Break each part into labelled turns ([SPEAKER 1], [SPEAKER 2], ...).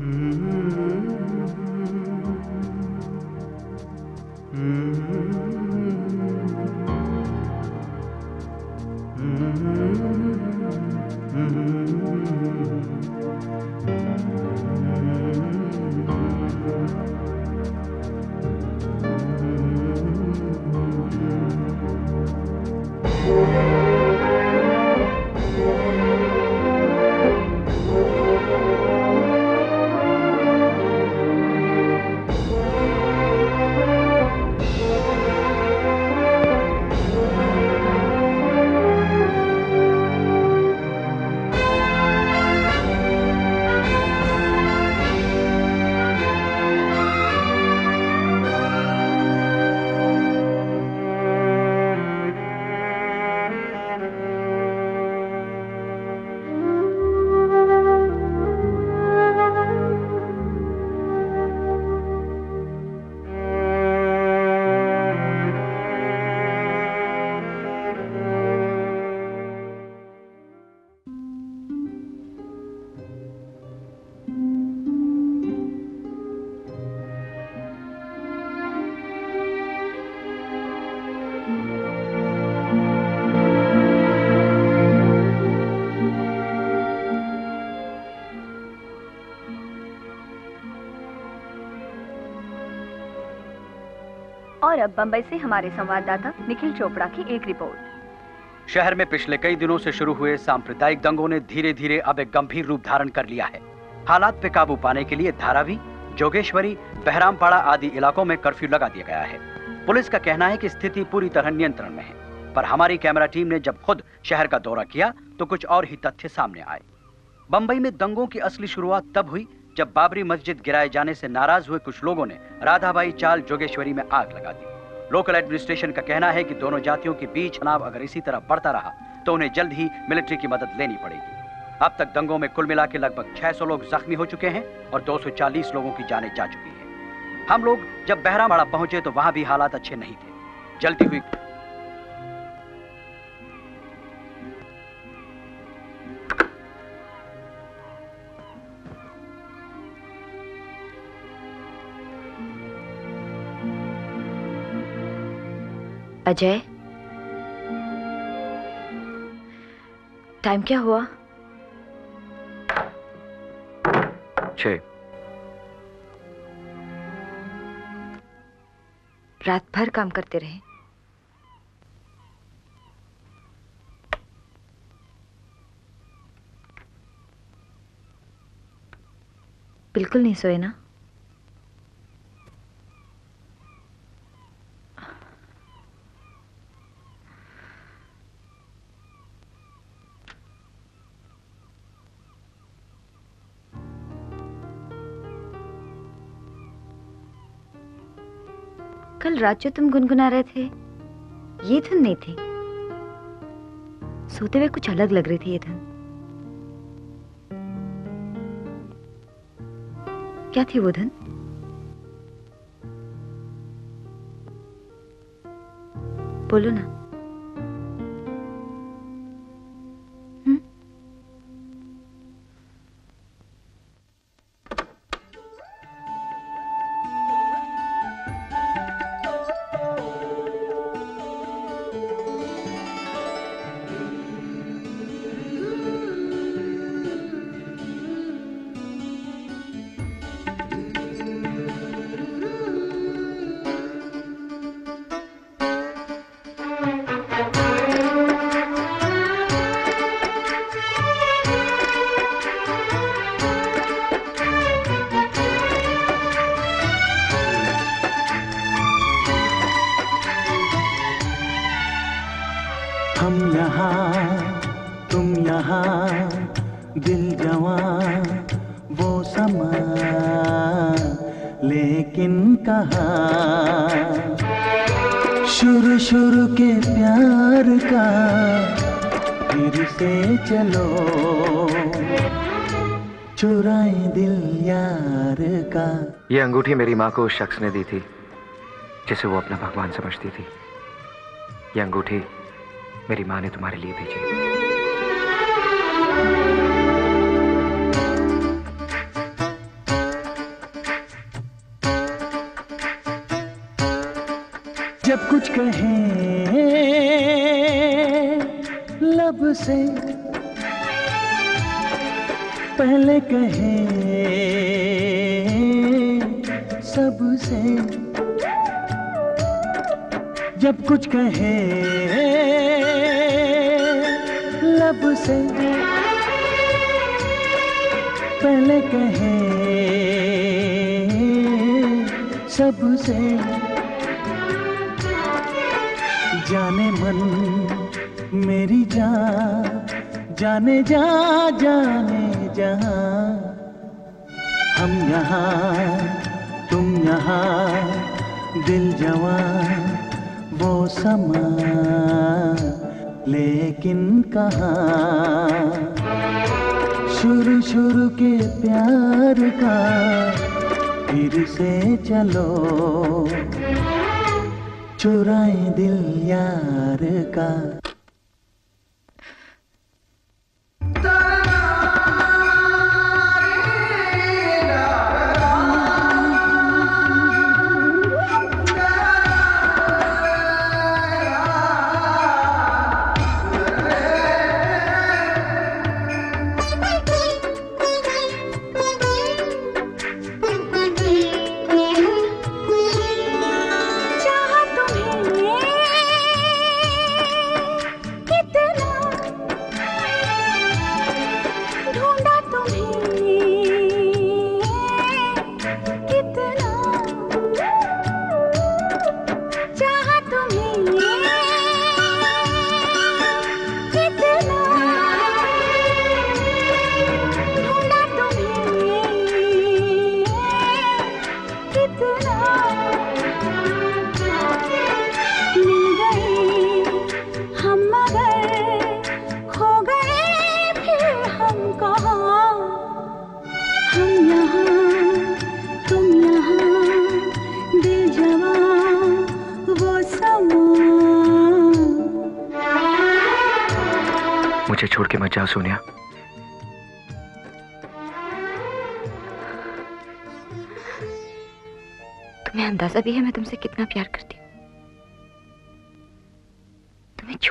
[SPEAKER 1] Mm-hmm. और अब बंबई से हमारे संवाददाता निखिल चोपड़ा की एक रिपोर्ट।
[SPEAKER 2] शहर में पिछले कई दिनों से शुरू हुए सांप्रदायिक दंगों ने धीरे धीरे अब एक गंभीर रूप धारण कर लिया है। हालात पे काबू पाने के लिए धारावी जोगेश्वरी, बहरामपाड़ा आदि इलाकों में कर्फ्यू लगा दिया गया है। पुलिस का कहना है कि स्थिति पूरी तरह नियंत्रण में है। पर हमारी कैमरा टीम ने जब खुद शहर का दौरा किया तो कुछ और ही तथ्य सामने आए। बंबई में दंगों की असली शुरुआत तब हुई, जब बाबरी मस्जिद गिराए जाने से नाराज़ हुए कुछ लोगों ने राधाबाई चाल जोगेश्वरी में आग लगा दी। लोकल एडमिनिस्ट्रेशन का कहना है कि दोनों जातियों के बीच तनाव अगर इसी तरह बढ़ता रहा तो उन्हें जल्द ही मिलिट्री की मदद लेनी पड़ेगी। अब तक दंगों में कुल मिला के लगभग 600 लोग जख्मी हो चुके हैं और 240 लोगों की जानें जा चुकी हैं। हम लोग जब बहरामाड़ा पहुँचे तो वहाँ भी हालात अच्छे नहीं थे। जलती हुई
[SPEAKER 1] अजय? टाइम क्या हुआ?
[SPEAKER 3] छः।
[SPEAKER 1] रात भर काम करते रहे। बिल्कुल नहीं सोए ना? रात जो तुम गुनगुना रहे थे, ये धुन नहीं थी। सोते हुए कुछ अलग लग रही थी ये धुन। क्या थी वो धुन? बोलो ना।
[SPEAKER 3] अंगूठी मेरी माँ को उस शख्स ने दी थी, जिसे वो अपना भगवान समझती थी। ये अंगूठी मेरी माँ ने तुम्हारे लिए भेजी।
[SPEAKER 4] जब कुछ कहें लब से, पहले कहें सबसे जब कुछ कहे, लब से। पहले कहे सबसे जाने मन मेरी जान, जाने जा जाने जा। हम यहाँ तुम दिल जवान वो समा, लेकिन कहाँ? शुरू शुरू के प्यार का फिर से चलो। चुराए दिल यार का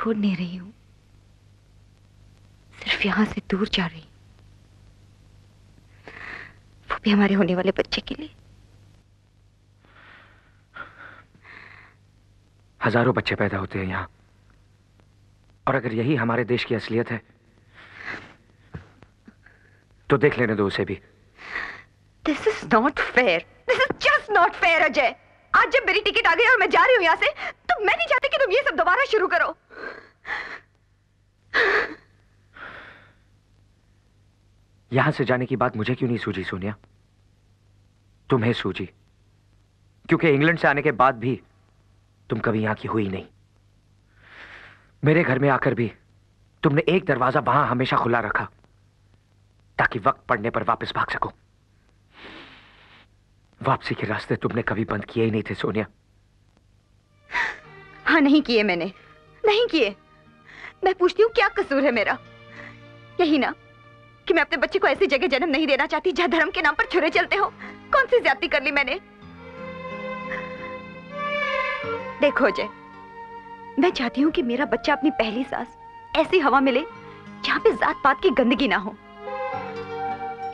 [SPEAKER 3] छोड़
[SPEAKER 5] नहीं रही हूँ। सिर्फ़ यहाँ से दूर जा रही हूँ। वो भी हमारे होने वाले बच्चे के लिए।
[SPEAKER 3] हज़ारों बच्चे पैदा होते हैं यहाँ। और अगर यही हमारे देश की असलियत है तो देख लेने दो उसे भी।
[SPEAKER 5] This is not fair this is just not fair Ajay आज जब मेरी टिकट आ गई और मैं जा रही हूँ यहाँ से तो मैं नहीं चाहती कि तुम ये सब दोबारा शुरू करो।
[SPEAKER 3] यहाँ से जाने की बात मुझे क्यों नहीं सूझी, सोनिया? तुम्हें सूझी। क्योंकि इंग्लैंड से आने के बाद भी तुम कभी यहाँ की हुई नहीं। मेरे घर में आकर भी तुमने एक दरवाज़ा वहाँ हमेशा खुला रखा, ताकि वक्त पड़ने पर वापस भाग सको। वापसी के रास्ते तुमने कभी बंद किए ही नहीं थे, सोनिया।
[SPEAKER 5] हाँ नहीं किए मैंने। नहीं किए। मैं पूछती हूँ, क्या कसूर है मेरा? यही ना, कि मैं अपने बच्चे को ऐसी जगह जन्म नहीं देना चाहती, जहाँ धर्म के नाम पर छुरे चलते हो। कौन सी ज्यादती कर ली मैंने? देखो जय मैं चाहती हूँ कि मेरा बच्चा अपनी पहली सांस ऐसी हवा मिले, जहाँ पे जात पात की गंदगी ना हो।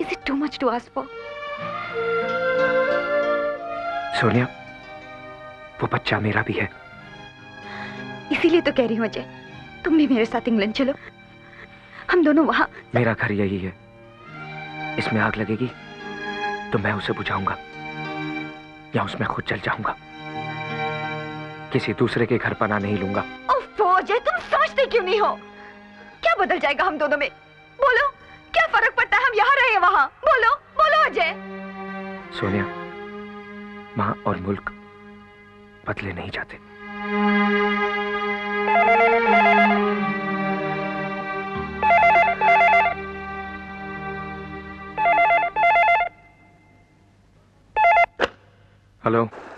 [SPEAKER 5] Is it too much to ask for
[SPEAKER 3] Sonia, वो बच्चा मेरा भी है।
[SPEAKER 5] इसीलिए तो कह रही हूँ अजय तुम भी मेरे साथ इंग्लैंड चलो। हम दोनों वहाँ
[SPEAKER 3] मेरा घर यही है। इसमें आग लगेगी तो मैं उसे बुझाऊँगा या उसमें खुद चल जाऊँगा। किसी दूसरे के घर पना नहीं लूँगा।
[SPEAKER 5] अजय तुम सोचते क्यों नहीं हो? क्या बदल जाएगा हम दोनों में? बोलो क्या फ़र्क पड़ता है हम यहाँ रहे वहाँ? बोलो बोलो अजय।
[SPEAKER 3] सोनिया माँ और मुल्क बदले नहीं जाते।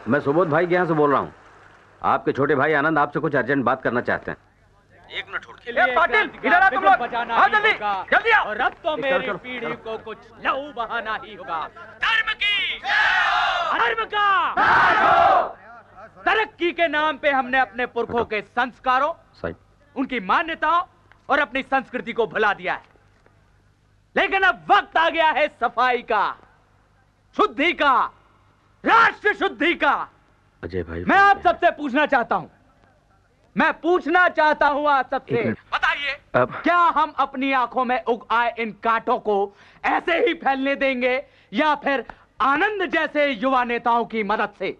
[SPEAKER 6] मैं सुबोध भाई के यहाँ से बोल रहा हूँ। आपके छोटे भाई आनंद आपसे कुछ अर्जेंट बात करना चाहते हैं।
[SPEAKER 7] पाटिल इधर आ तुम लोग। आओ जल्दी जल्दी आओ। और अब तो मेरी पीढ़ी को कुछ लहू बहाना ही होगा। धर्म की धर्म का तरक्की
[SPEAKER 8] तरक्की के नाम पे हमने अपने पुरखों के संस्कारों उनकी मान्यताओं और अपनी संस्कृति को भुला दिया है। लेकिन अब वक्त आ गया है सफ़ाई का शुद्धि का। राष्ट्र शुद्धि का।
[SPEAKER 9] अजय भाई
[SPEAKER 8] मैं आप सबसे पूछना चाहता हूँ। मैं पूछना चाहता हूँ आप सबसे। बताइए
[SPEAKER 3] अब
[SPEAKER 8] क्या हम अपनी आँखों में उग आए इन कांटों को ऐसे ही फैलने देंगे या फिर आनंद जैसे युवा नेताओं की मदद से?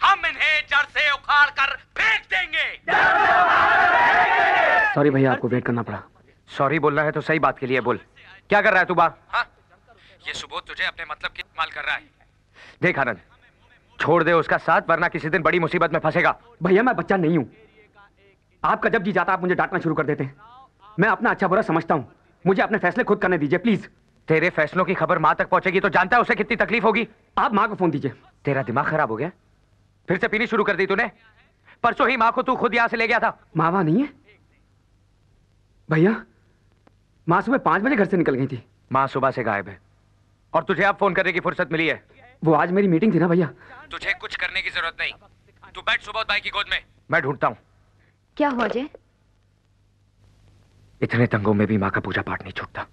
[SPEAKER 8] हम इन्हें जड़ से उखाड़ कर फेंक देंगे।
[SPEAKER 9] सॉरी भैया आपको वेट करना पड़ा।
[SPEAKER 3] सॉरी बोलना है तो सही बात के लिए बोल। क्या कर रहा है तू बाहर हाँ? ये सुबोध तुझे अपने मतलब की इस्तेमाल कर रहा है। देख आनंद छोड़ दे उसका साथ वरना किसी दिन बड़ी मुसीबत में फंसेगा।
[SPEAKER 9] भैया मैं बच्चा नहीं हूँ। आपका जब जी जाता आप मुझे डांटना शुरू कर देते हैं। मैं अपना अच्छा बुरा समझता हूँ। मुझे अपने फैसले खुद करने दीजिए प्लीज़।
[SPEAKER 3] तेरे फैसलों की खबर माँ तक पहुंचेगी तो जानता है उसे कितनी तकलीफ़ होगी।
[SPEAKER 9] आप माँ को फ़ोन दीजिए।
[SPEAKER 3] तेरा दिमाग खराब हो गया? फिर से पीनी शुरू कर दी तूने? परसों ही माँ को तू खुद यहाँ से ले गया था।
[SPEAKER 9] माँ वहाँ नहीं है? भैया माँ सुबह पाँच बजे घर से निकल गई थी।
[SPEAKER 3] माँ सुबह से गायब है। और तुझे अब फ़ोन करने की फुर्सत मिली है।
[SPEAKER 9] वो आज मेरी मीटिंग थी ना भैया।
[SPEAKER 3] तुझे कुछ करने की ज़रूरत नहीं। तू बैठ सुबह भाई की गोद में। मैं ढूंढता हूँ।
[SPEAKER 5] क्या हुआ अजय?
[SPEAKER 3] इतने तंगों में भी माँ का पूजा पाठ नहीं छूटता।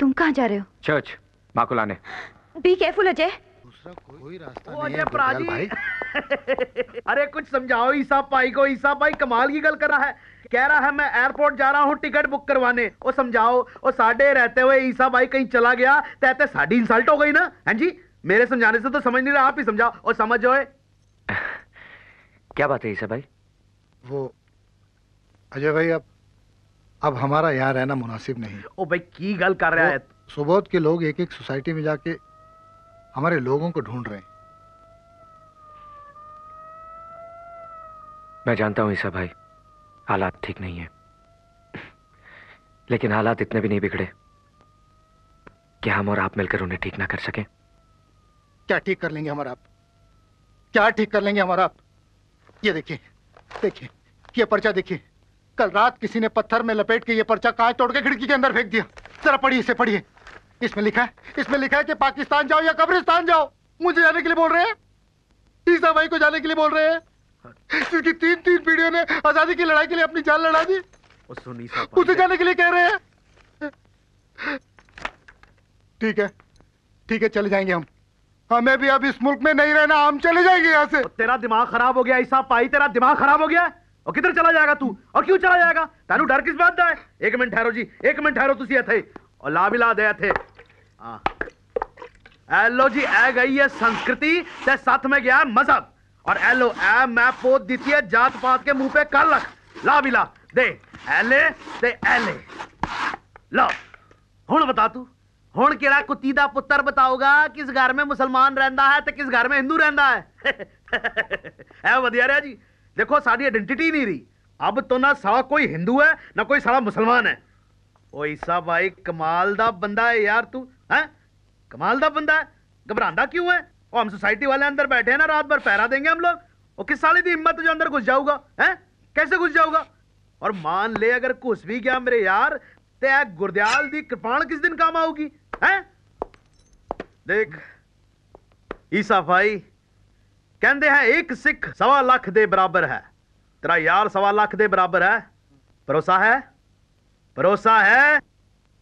[SPEAKER 5] तुम कहाँ जा रहे हो?
[SPEAKER 3] चर्च माँ को लाने।
[SPEAKER 5] Be careful Ajay.
[SPEAKER 10] कोई रास्ता
[SPEAKER 8] वो
[SPEAKER 10] नहीं है
[SPEAKER 8] प्राजी।
[SPEAKER 10] भाई।
[SPEAKER 8] अरे कुछ समझाओ ईसा भाई को। ईसा भाई कमाल की गल कर रहा है। कह रहा है मैं एयरपोर्ट जा रहा हूँ टिकट बुक करवाने। वो समझाओ वो साढ़े रहते हुए ईसा भाई कहीं चला गया कहते साड़ी इंसल्ट हो गई ना? हैं जी? मेरे समझाने से तो समझ नहीं रहा आप ही समझाओ। और समझो ए।
[SPEAKER 3] क्या बात है ईसा भाई?
[SPEAKER 10] वो अजय भाई अब अब हमारा यहाँ रहना मुनासिब नहीं।
[SPEAKER 8] ओ भाई की गल कर रहा है?
[SPEAKER 10] सुबोध के लोग एक एक सोसाइटी में जाके हमारे लोगों को ढूंढ रहे हैं।
[SPEAKER 3] मैं जानता हूँ ईसा भाई। हालात ठीक नहीं है। लेकिन हालात इतने भी नहीं बिगड़े कि हम और आप मिलकर उन्हें ठीक ना कर सकें।
[SPEAKER 10] क्या ठीक कर लेंगे हमारा आप? क्या ठीक कर लेंगे हमारा आप? ये देखिए देखिए, ये पर्चा देखिए। कल रात किसी ने पत्थर में लपेट के ये पर्चा कांच तोड़ के खिड़की के अंदर फेंक दिया। जरा पढ़िए, इसे पढ़िए। इसमें लिखा है, इसमें लिखा है कि पाकिस्तान जाओ या कब्रिस्तान जाओ। मुझे जाने के लिए बोल रहे हैं? ईसा भाई को जाने के लिए बोल रहे हैं? जिसकी तीन तीन पीढ़ियों ने आज़ादी की लड़ाई के लिए अपनी जान लड़ा दी। उसे जाने के लिए कह रहे हैं। ठीक है ठीक है चले जाएँगे हम। हमें भी अब इस मुल्क में नहीं रहना हम चले जाएँगे यहाँ से।
[SPEAKER 8] तेरा दिमाग खराब हो गया ईसा भाई तेरा दिमाग खराब हो गया? और किधर चला जाएगा तू? और क्यों चला जाएगा? तेनू डर किस बात का है? एक मिनट ठहरो जी एक मिनट ठहरो तुसी इथे और ला भी ला दे इथे हाँ। लो जी ए गई है संस्कृति ते साथ में गया मज़हब। और एलो एम पोत दी द्वितीय जात पात के मुँह पे कर लख ला बिला, दे एले ते एले लो हूँ बता तू हूँ केड़ा कुत्ती दा पुत्र बताऊगा किस घर में मुसलमान रहंदा है ते किस घर में हिंदू रहंदा है? ए वधिया रहा जी, देखो साडी आइडेंटिटी नहीं रही। अब तो ना सा कोई हिंदू है, ना कोई सारा मुसलमान है। ओ ईसा भाई, कमाल दा बंदा है यार तू, हैं? कमाल दा बंदा है, घबरांदा क्यों है? ओ हम सोसाइटी वाले अंदर बैठे हैं ना रात भर पहरा देंगे हम लोग ओ किस साले दी हिम्मत जो अंदर घुस जाऊगा हैं कैसे घुस जाऊगा और मान ले अगर घुस भी गया मेरे यार ਤੇ ਇਹ ਗੁਰਦਿਆਲ ਦੀ ਕਿਰਪਾਨ ਕਿਸ ਦਿਨ ਕੰਮ ਆਊਗੀ ਹੈ ਦੇਖ ਈਸਾ ਭਾਈ ਕਹਿੰਦੇ ਹੈ ਇੱਕ ਸਿੱਖ ਸਵਾ ਲੱਖ ਦੇ ਬਰਾਬਰ ਹੈ तेरा यार सवा लाख दे बराबर है भरोसा है भरोसा है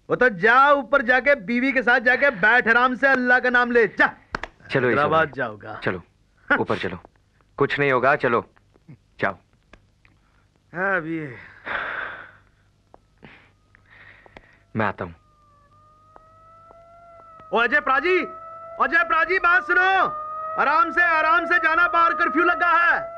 [SPEAKER 8] वो तो जा ऊपर जाके बीवी के साथ जाके बैठ आराम से अल्लाह का नाम ले जा
[SPEAKER 3] चलो इलाहाबाद
[SPEAKER 8] हैदराबाद जाओगा।
[SPEAKER 3] चलो ऊपर चलो। कुछ नहीं होगा चलो। जाओ।
[SPEAKER 8] है अभी
[SPEAKER 3] मैं आता हूँ।
[SPEAKER 8] ओ अजय प्राजी! अजय प्राजी बात सुनो। आराम से आराम से जाना बाहर कर्फ्यू लगा है।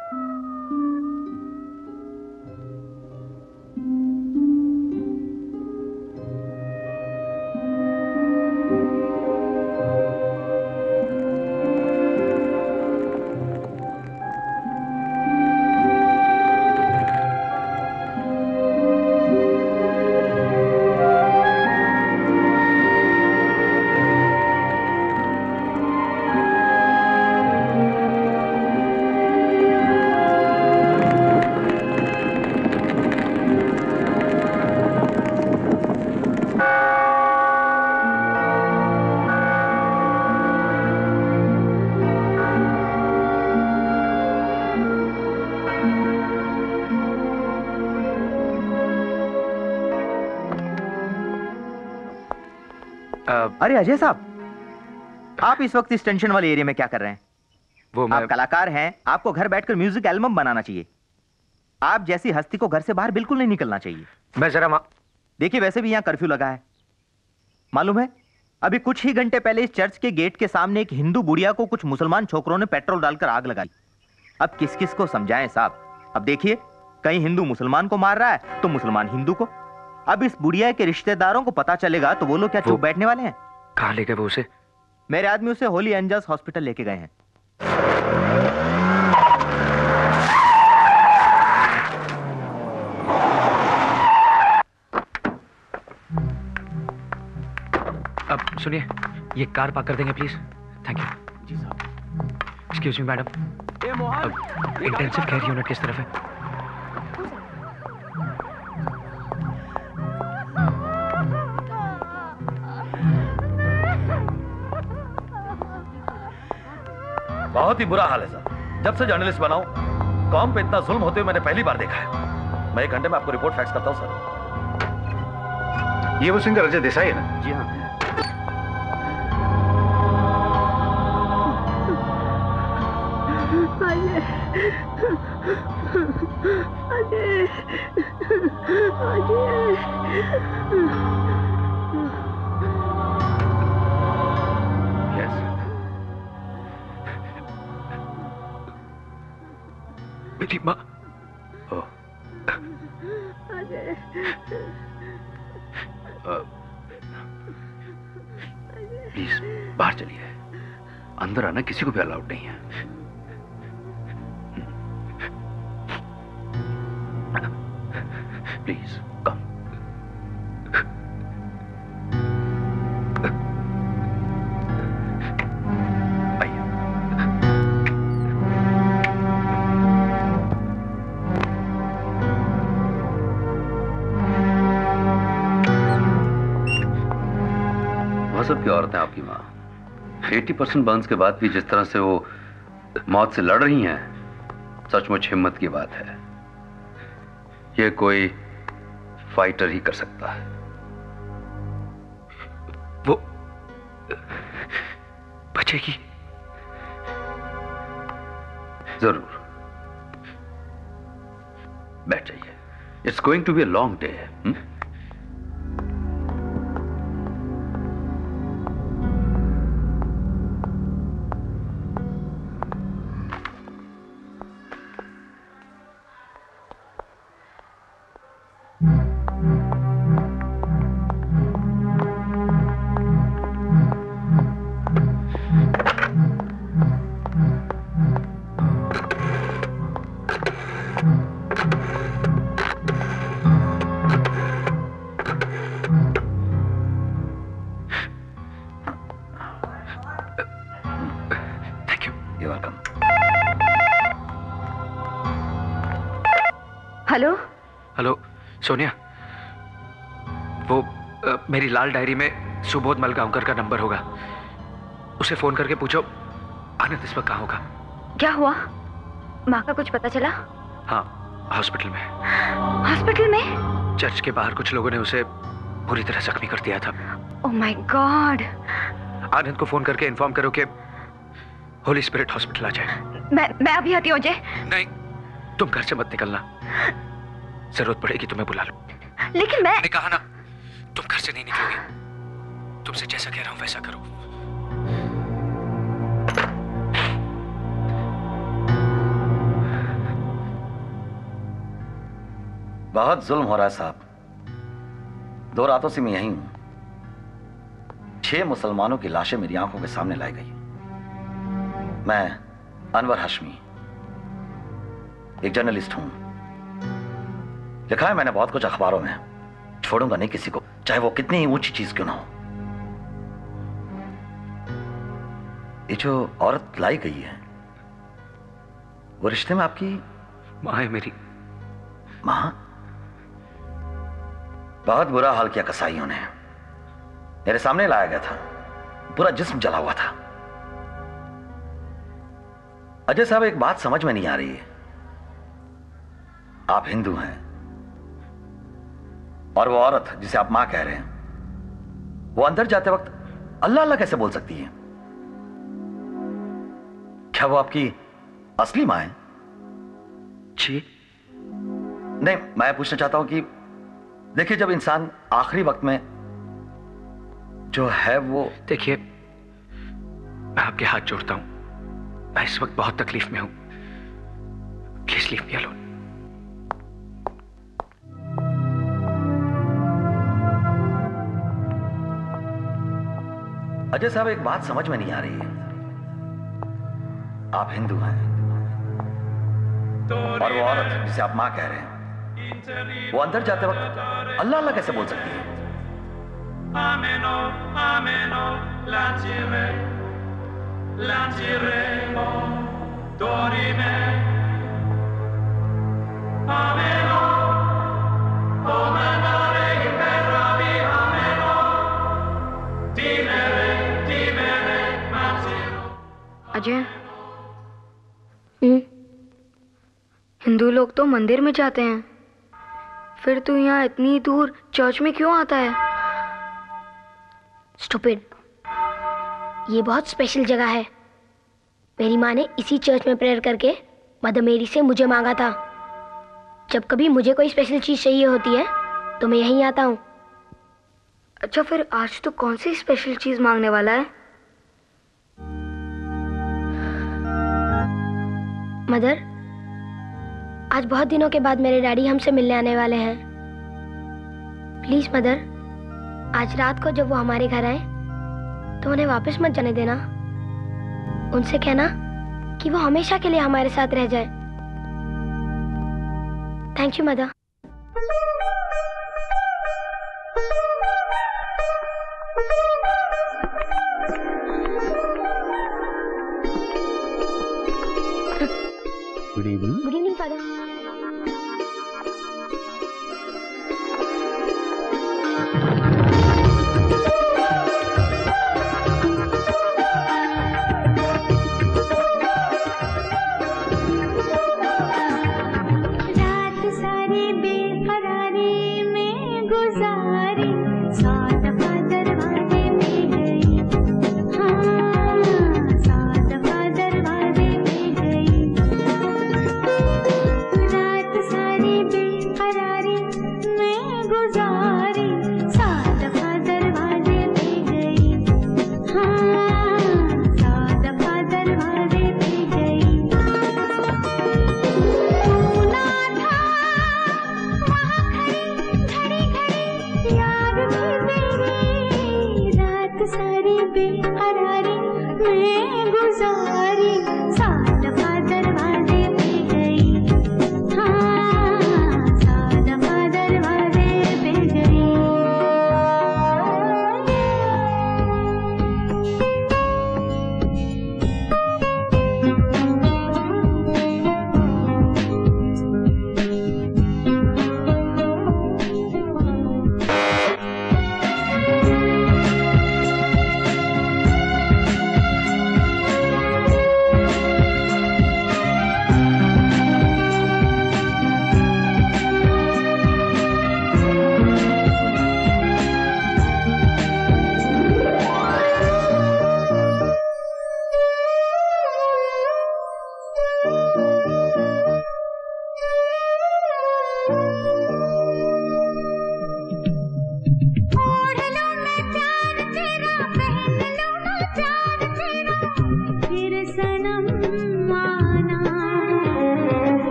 [SPEAKER 11] अरे अजय साहब आप इस वक्त इस टेंशन वाले एरिया में क्या कर रहे हैं?
[SPEAKER 3] वो मैं
[SPEAKER 11] आप कलाकार हैं आपको घर बैठकर म्यूज़िक एल्बम बनाना चाहिए। आप जैसी हस्ती को घर से बाहर बिल्कुल नहीं निकलना चाहिए।
[SPEAKER 3] मैं जरा मा...
[SPEAKER 11] देखिए वैसे भी यहाँ कर्फ्यू लगा है। मालूम है अभी कुछ ही घंटे पहले इस चर्च के गेट के सामने एक हिंदू बुढ़िया को कुछ मुसलमान छोकरों ने पेट्रोल डालकर आग लगाई। अब किस किस को समझाएँ साहब? अब देखिए कहीं हिंदू मुसलमान को मार रहा है तो मुसलमान हिंदू को। अब इस बुढ़िया के रिश्तेदारों को पता चलेगा तो वो लोग क्या चुप बैठने वाले हैं?
[SPEAKER 3] कहाँ ले गए वो उसे?
[SPEAKER 11] मेरे आदमी उसे होली एंजल्स हॉस्पिटल लेके गए हैं।
[SPEAKER 3] अब सुनिए ये कार पार्क कर देंगे प्लीज़ थैंक यू जी साहब। Excuse me madam intensive care unit किस तरफ़ है?
[SPEAKER 12] बहुत ही बुरा हाल है सर। जब से जर्नलिस्ट बनाऊँ कॉम पे इतना जुल्म होते हुए मैंने पहली बार देखा है। मैं एक घंटे में आपको रिपोर्ट फैक्स करता हूँ सर।
[SPEAKER 8] ये वो सिंगर अजय देसाई है ना?
[SPEAKER 11] जी हाँ।
[SPEAKER 13] अजय अजय
[SPEAKER 3] मेरी माँ
[SPEAKER 2] प्लीज़ बाहर चलिए। अंदर आना किसी को भी अलाउड नहीं है।
[SPEAKER 6] 80 परसेंट बर्न्स के बाद भी जिस तरह से वो मौत से लड़ रही हैं, सचमुच हिम्मत की बात है। ये कोई फाइटर ही कर सकता है।
[SPEAKER 3] वो बचेगी।
[SPEAKER 6] ज़रूर। बैठ जाइए। It's
[SPEAKER 5] going
[SPEAKER 3] to be a long day लाल डायरी में सुबोध मलगांवकर का नंबर होगा। उसे फ़ोन करके पूछो आनंद इस वक्त कहाँ होगा?
[SPEAKER 5] क्या हुआ? माँ का कुछ पता चला?
[SPEAKER 3] हाँ हॉस्पिटल में।
[SPEAKER 5] हॉस्पिटल में?
[SPEAKER 3] चर्च के बाहर कुछ लोगों ने उसे बुरी तरह जख्मी कर दिया था।
[SPEAKER 5] ओह माय गॉड
[SPEAKER 3] आनंद को फ़ोन करके इन्फॉर्म करो कि होली स्पिरिट हॉस्पिटल आ जाए।
[SPEAKER 5] मैं मैं अभी आती हूँ अजय।
[SPEAKER 3] नहीं तुम घर से मत निकलना। ज़रूरत पड़ेगी तुम्हें बुला लो।
[SPEAKER 5] लेकिन मैं
[SPEAKER 3] मैंने कहा ना से नहीं निकलोगी। तुमसे जैसा कह रहा हूँ वैसा करो।
[SPEAKER 12] बहुत जुल्म हो रहा है साहब। दो रातों से मैं यहीं हूँ। छह मुसलमानों की लाशें मेरी आँखों के सामने लाई गई। मैं अनवर हशमी, एक जर्नलिस्ट हूँ। लिखा है मैंने बहुत कुछ अखबारों में। छोड़ूँगा नहीं किसी को। चाहे वो कितनी ही ऊँची चीज़ क्यों ना हो। ये जो औरत लाई गई है वो रिश्ते में आपकी
[SPEAKER 3] माँ है मेरी।
[SPEAKER 12] माँ? बहुत बुरा हाल किया कसाईयों ने। मेरे सामने लाया गया था। पूरा जिस्म जला हुआ था। अजय साहब एक बात समझ में नहीं आ रही। है आप हिंदू हैं। और वो औरत जिसे आप माँ कह रहे हैं वो अंदर जाते वक्त अल्लाह अल्लाह कैसे बोल सकती है? क्या वो आपकी असली माँ है?
[SPEAKER 3] जी।
[SPEAKER 12] नहीं मैं पूछना चाहता हूँ कि देखिए जब इंसान आखिरी वक्त में जो है वो
[SPEAKER 3] देखिए मैं आपके हाथ जोड़ता हूँ। मैं इस वक्त बहुत तकलीफ़ में हूँ। Please leave me alone.
[SPEAKER 12] Ajay साहब एक बात समझ में नहीं आ रही है। आप हिंदू हैं। और वो औरत जिसे आप माँ कह रहे हैं वो अंदर जाते वक्त अल्लाह अल्लाह कैसे बोल सकती है?
[SPEAKER 14] Ameno,
[SPEAKER 15] अजय? हिंदू लोग तो मंदिर में जाते हैं। फिर तू यहाँ इतनी दूर चर्च में क्यों आता है?
[SPEAKER 16] स्टूपिड ये बहुत स्पेशल जगह है। मेरी माँ ने इसी चर्च में प्रेयर करके मदर मेरी से मुझे मांगा था। जब कभी मुझे कोई स्पेशल चीज़ चाहिए होती है तो मैं यहीं आता हूँ।
[SPEAKER 15] अच्छा फिर आज तो कौन सी स्पेशल चीज़ मांगने वाला है?
[SPEAKER 16] मदर, आज बहुत दिनों के बाद मेरे डैडी हमसे मिलने आने वाले हैं। प्लीज़ मदर, आज रात को जब वो हमारे घर आए तो उन्हें वापस मत जाने देना। उनसे कहना कि वो हमेशा के लिए हमारे साथ रह जाए।
[SPEAKER 17] Thank you mother good evening good evening father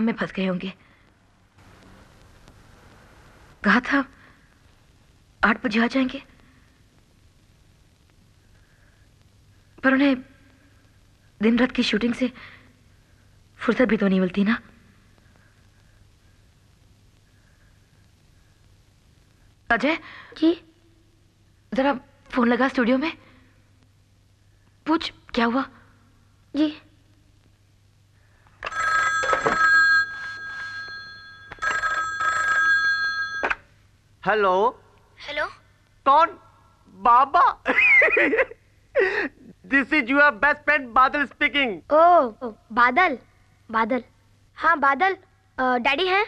[SPEAKER 18] काम में फंस गए होंगे। कहा था आठ बजे आ जाएँगे। पर उन्हें दिन रात की शूटिंग से फुर्सत भी तो नहीं मिलती ना। अजय?
[SPEAKER 19] जी?
[SPEAKER 18] जरा फ़ोन लगा स्टूडियो में। पूछ क्या हुआ?
[SPEAKER 19] जी।
[SPEAKER 20] हेलो?
[SPEAKER 19] हेलो?
[SPEAKER 20] कौन? बाबा? This is your best friend Badal speaking
[SPEAKER 19] ओ बादल बादल। हाँ बादल डैडी हैं?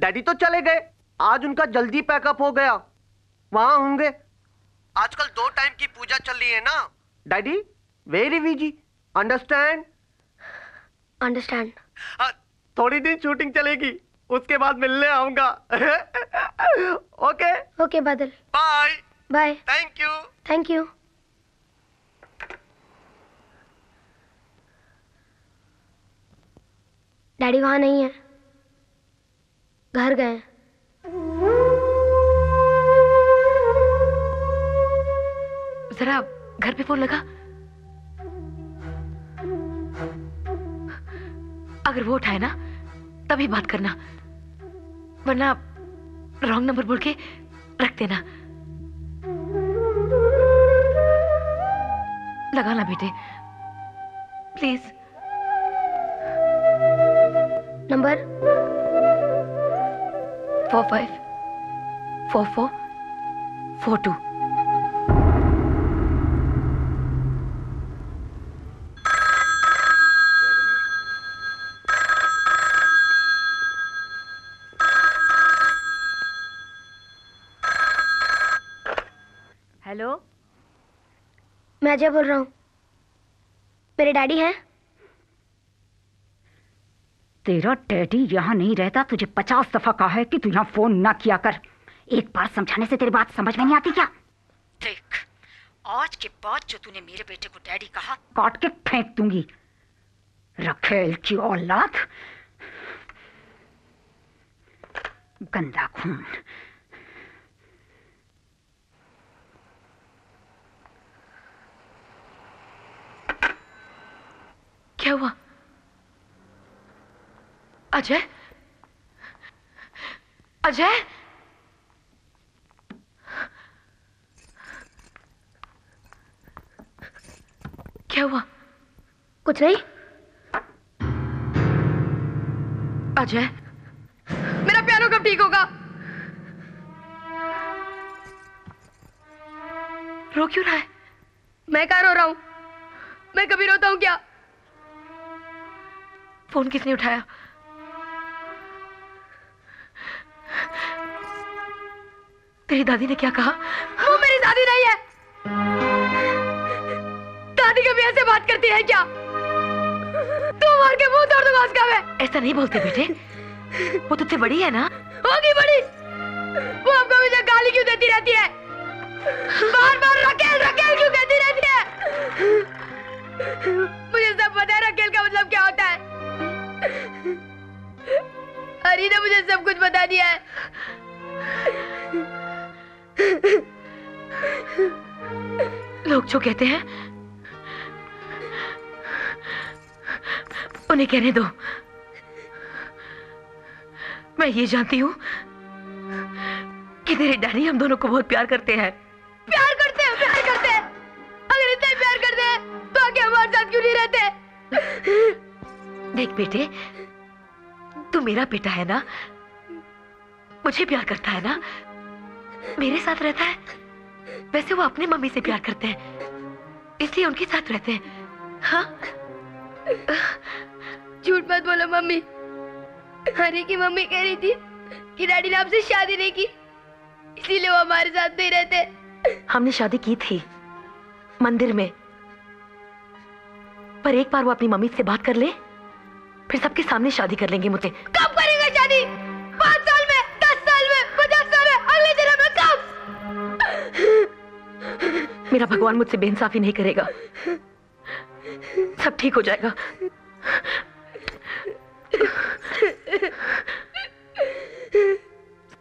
[SPEAKER 20] डैडी तो चले गए। आज उनका जल्दी पैकअप हो गया। वहाँ होंगे। आजकल दो टाइम की पूजा चल रही है ना। Daddy very busy understand
[SPEAKER 19] understand
[SPEAKER 20] थोड़ी दिन शूटिंग चलेगी। उसके बाद मिलने आऊँगा। Okay
[SPEAKER 19] okay Badal.
[SPEAKER 20] Bye
[SPEAKER 19] bye
[SPEAKER 20] thank you
[SPEAKER 19] thank you daddy वहाँ नहीं है। घर गए
[SPEAKER 18] जरा घर पे फ़ोन लगा। अगर वो उठाए ना तभी बात करना। वरना रॉन्ग नंबर बोल के रख देना। लगाना बेटे। Please
[SPEAKER 19] number
[SPEAKER 18] four five four four four two
[SPEAKER 19] hello मैं अजय बोल रहा हूँ। मेरे डैडी हैं।
[SPEAKER 21] तेरा डैडी यहाँ नहीं रहता तुझे पचास दफ़ा कहा है कि तू यहाँ फ़ोन ना किया कर। एक बार समझाने से तेरी बात समझ में नहीं आती क्या? देख आज के बाद जो तूने मेरे बेटे को डैडी कहा काट के फेंक दूँगी। रखेल की औलाद। गंदा खून।
[SPEAKER 18] क्या हुआ? अजय? अजय? क्या हुआ?
[SPEAKER 19] कुछ नहीं।
[SPEAKER 18] अजय?
[SPEAKER 16] मेरा पियानो कब ठीक होगा?
[SPEAKER 18] रो क्यों रहा है?
[SPEAKER 16] मैं कहा रो रहा हूँ? मैं कभी रोता हूँ क्या?
[SPEAKER 18] फ़ोन किसने उठाया? तेरी दादी ने क्या कहा?
[SPEAKER 16] वो मेरी दादी नहीं है। दादी कभी ऐसे बात करती है क्या? तू मार के मुँह तोड़ दूँगा उसका मैं।
[SPEAKER 18] ऐसा नहीं बोलते बेटे। वो तुझसे बड़ी है ना।
[SPEAKER 16] होगी बड़ी। वो हमको मुझे गाली क्यों देती रहती है? बार बार रकेल रकेल क्यों कहती रहती है? मुझे सब पता है रकेल का मतलब क्या होता है। हरी ने मुझे सब कुछ बता दिया है।
[SPEAKER 18] लोग जो कहते हैं, उन्हें कहने दो। मैं ये जानती हूँ कि तेरे डैडी हम दोनों को बहुत प्यार करते हैं।
[SPEAKER 16] प्यार करते हैं, प्यार करते हैं। अगर इतना प्यार करते हैं तो आगे हमारे साथ क्यों नहीं रहते?
[SPEAKER 18] देख बेटे तू मेरा बेटा है ना? मुझे प्यार करता है ना? मेरे साथ रहता है? वैसे वो अपनी मम्मी से प्यार करते हैं इसलिए उनके साथ रहते हैं। हाँ?
[SPEAKER 16] झूठ मत बोलो मम्मी। हरी की मम्मी कह रही थी कि डैडी ने आपसे शादी नहीं की इसीलिए वो हमारे साथ नहीं रहते।
[SPEAKER 18] हमने शादी की थी मंदिर में। पर एक बार वो अपनी मम्मी से बात कर ले। फिर सबके सामने शादी कर लेंगे मुझे।
[SPEAKER 16] कब करेंगे शादी? पाँच साल में दस साल में पचास साल में अगले जन्म में कब?
[SPEAKER 18] मेरा भगवान मुझसे बेइंसाफी नहीं करेगा। सब ठीक हो जाएगा।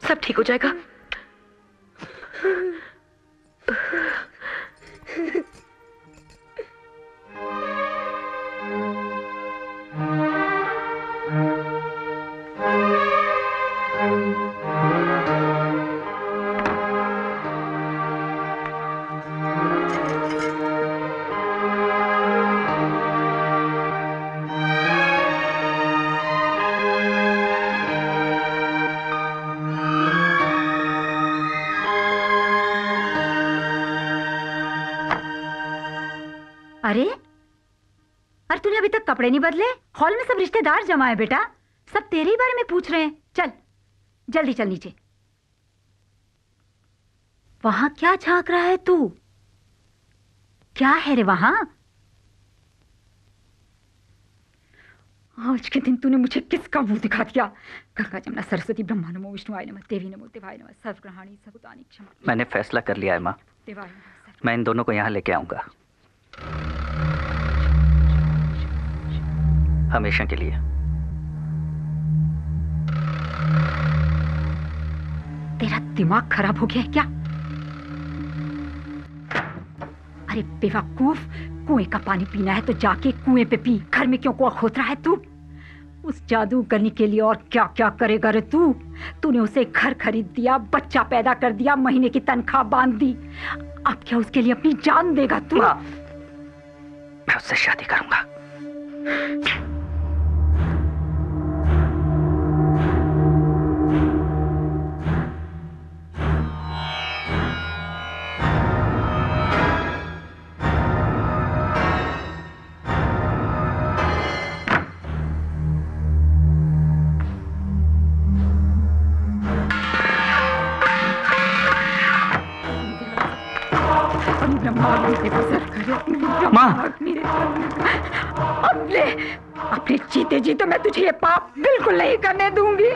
[SPEAKER 18] सब ठीक हो जाएगा।
[SPEAKER 21] तक कपड़े नहीं बदले? हॉल में सब रिश्तेदार जमा है बेटा। सब तेरे ही बारे में पूछ रहे हैं। चल जल्दी चल नीचे। वहाँ क्या झाँक रहा है तू? क्या है रे वहाँ? आज के दिन तूने मुझे किसका मुँह दिखा दिया? गंगा जमुना सरस्वती ब्रह्मा नमो विष्णु आय नमः देवी नमो देवाय नमः सर्वग्रहाणी सर्वदानी क्षमा।
[SPEAKER 22] मैंने फैसला कर लिया है माँ। मैं इन दोनों को यहाँ लेके आऊँगा। हमेशा के लिए।
[SPEAKER 21] तेरा दिमाग खराब हो गया है क्या? अरे बेवकूफ़ कुएँ का पानी पीना है तो जाके कुएँ पे पी। घर में क्यों कुआ खोद रहा है तू? उस जादू करने के लिए और क्या क्या करेगा रे तू? तूने उसे घर खरीद दिया बच्चा पैदा कर दिया महीने की तनख्वाह बाँध दी। अब क्या उसके लिए अपनी जान देगा तू?
[SPEAKER 22] मैं उससे शादी करूँगा।
[SPEAKER 21] माँ। अपने अपने जीते जी तो मैं तुझे ये पाप बिल्कुल नहीं करने दूँगी।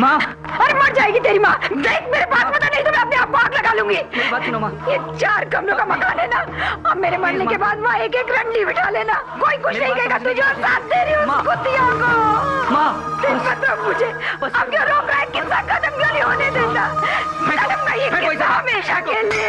[SPEAKER 22] माँ।
[SPEAKER 21] अरे मर जाएगी तेरी माँ। देख मेरे पास आ, नहीं तो मैं अपने आप को आग लगा लूँगी।
[SPEAKER 22] बात सुनो माँ।
[SPEAKER 21] ये चार कमरों का मकान है ना। अब मेरे मरने के बाद वहाँ एक एक रंडी बिठा लेना। कोई कुछ नहीं कहेगा तुझे और साथ दे रही हूँ को।
[SPEAKER 22] माँ
[SPEAKER 21] मुझे अब क्या रोक रहा है? किस्सा खत्म क्यों नहीं होने देता? खत्म नहीं हमेशा के लिए।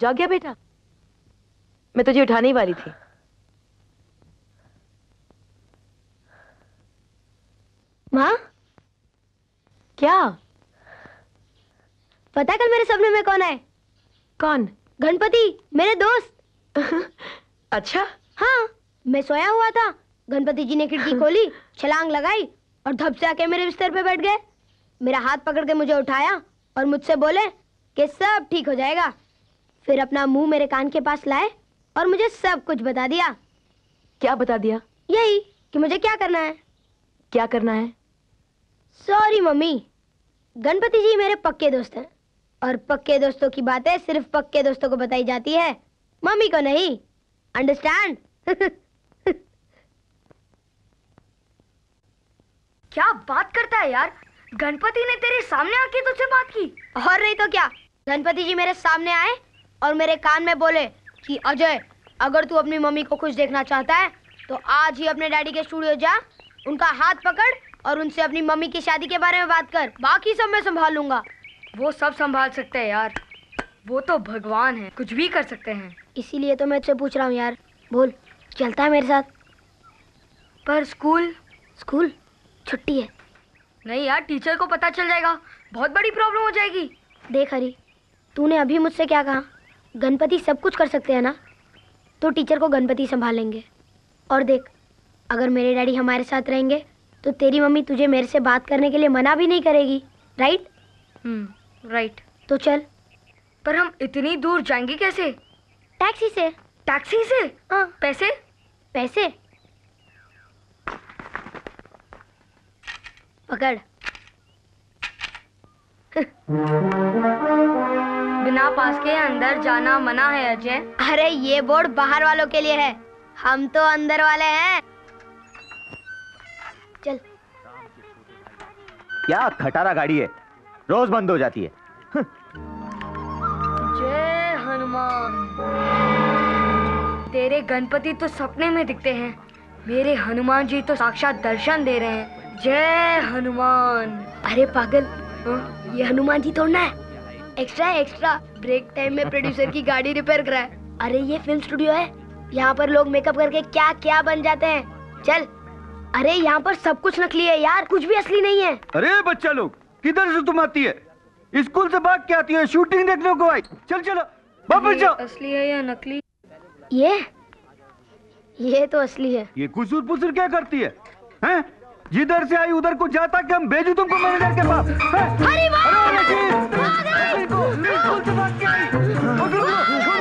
[SPEAKER 18] जा गया बेटा? मैं तुझे उठाने ही वाली थी।
[SPEAKER 16] माँ?
[SPEAKER 18] क्या?
[SPEAKER 16] पता कल मेरे सपने में कौन आए?
[SPEAKER 18] कौन?
[SPEAKER 16] गणपति मेरे दोस्त।
[SPEAKER 18] अच्छा?
[SPEAKER 16] हाँ मैं सोया हुआ था। गणपति जी ने खिड़की खोली छलांग लगाई और धप से आके मेरे बिस्तर पे बैठ गए। मेरा हाथ पकड़ के मुझे उठाया और मुझसे बोले कि सब ठीक हो जाएगा। फिर अपना मुँह मेरे कान के पास लाए और मुझे सब कुछ बता दिया।
[SPEAKER 18] क्या बता दिया?
[SPEAKER 16] यही कि मुझे क्या करना है।
[SPEAKER 18] क्या करना है?
[SPEAKER 16] Sorry mummy. गणपति जी मेरे पक्के दोस्त हैं और पक्के दोस्तों की बातें सिर्फ़ पक्के दोस्तों को बताई जाती है। मम्मी को नहीं। अंडरस्टैंड
[SPEAKER 15] क्या बात करता है यार? गणपति ने तेरे सामने आके तुझसे बात की।
[SPEAKER 16] और नहीं तो क्या? गणपति जी मेरे सामने आए और मेरे कान में बोले कि अजय अगर तू अपनी मम्मी को खुश देखना चाहता है तो आज ही अपने डैडी के स्टूडियो जा उनका हाथ पकड़ और उनसे अपनी मम्मी की शादी के बारे में बात कर। बाकी सब मैं संभाल लूँगा।
[SPEAKER 15] वो सब संभाल सकते हैं यार। वो तो भगवान है कुछ भी कर सकते हैं।
[SPEAKER 16] इसीलिए तो मैं तुझसे पूछ रहा हूँ यार। बोल चलता है मेरे साथ?
[SPEAKER 15] पर स्कूल?
[SPEAKER 16] स्कूल? छुट्टी है।
[SPEAKER 15] नहीं यार टीचर को पता चल जाएगा। बहुत बड़ी प्रॉब्लम हो जाएगी।
[SPEAKER 16] देख हरी तूने अभी मुझसे क्या कहा? गणपति सब कुछ कर सकते हैं ना? तो टीचर को गणपति संभालेंगे। और देख अगर मेरे डैडी हमारे साथ रहेंगे तो तेरी मम्मी तुझे मेरे से बात करने के लिए मना भी नहीं करेगी राइट
[SPEAKER 15] हम्म राइट
[SPEAKER 16] तो चल।
[SPEAKER 15] पर हम इतनी दूर जाएँगे कैसे?
[SPEAKER 16] टैक्सी से।
[SPEAKER 15] टैक्सी से?
[SPEAKER 16] हाँ।
[SPEAKER 15] पैसे?
[SPEAKER 16] पैसे? पकड़।
[SPEAKER 15] बिना पास के अंदर जाना मना है अजय।
[SPEAKER 16] अरे ये बोर्ड बाहर वालों के लिए है। हम तो अंदर वाले हैं। चल।
[SPEAKER 11] क्या खटारा गाड़ी है? रोज बंद हो जाती है।
[SPEAKER 15] जय हनुमान। तेरे गणपति तो सपने में दिखते हैं। मेरे हनुमान जी तो साक्षात दर्शन दे रहे हैं। जय हनुमान।
[SPEAKER 16] अरे पागल। हा? ये हनुमान जी थोड़ा है। एक्स्ट्रा एक्स्ट्रा ब्रेक टाइम में प्रोड्यूसर की गाड़ी रिपेयर करा है अरे ये फ़िल्म स्टूडियो है। यहाँ पर लोग मेकअप करके क्या क्या बन जाते हैं। चल। अरे यहाँ पर सब कुछ नकली है यार। कुछ भी असली नहीं है।
[SPEAKER 23] अरे बच्चा लोग किधर से तुम आती है? स्कूल से भाग के आती है शूटिंग देखने को आई चल चलो। वापस जाओ।
[SPEAKER 15] असली है या नकली?
[SPEAKER 16] ये? ये तो असली है।
[SPEAKER 23] ये कुसूर पुसूर क्या करती है? हैं? जिधर से आई उधर को जाता कि हम भेजू तुमको मैनेजर के पास? अरे वाह!
[SPEAKER 16] अरे वो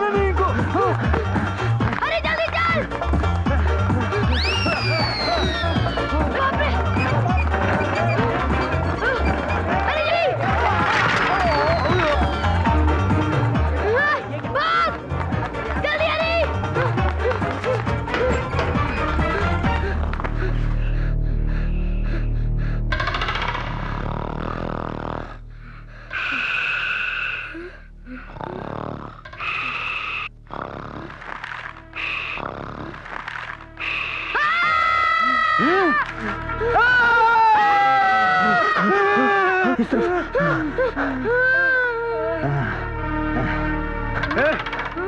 [SPEAKER 23] ए,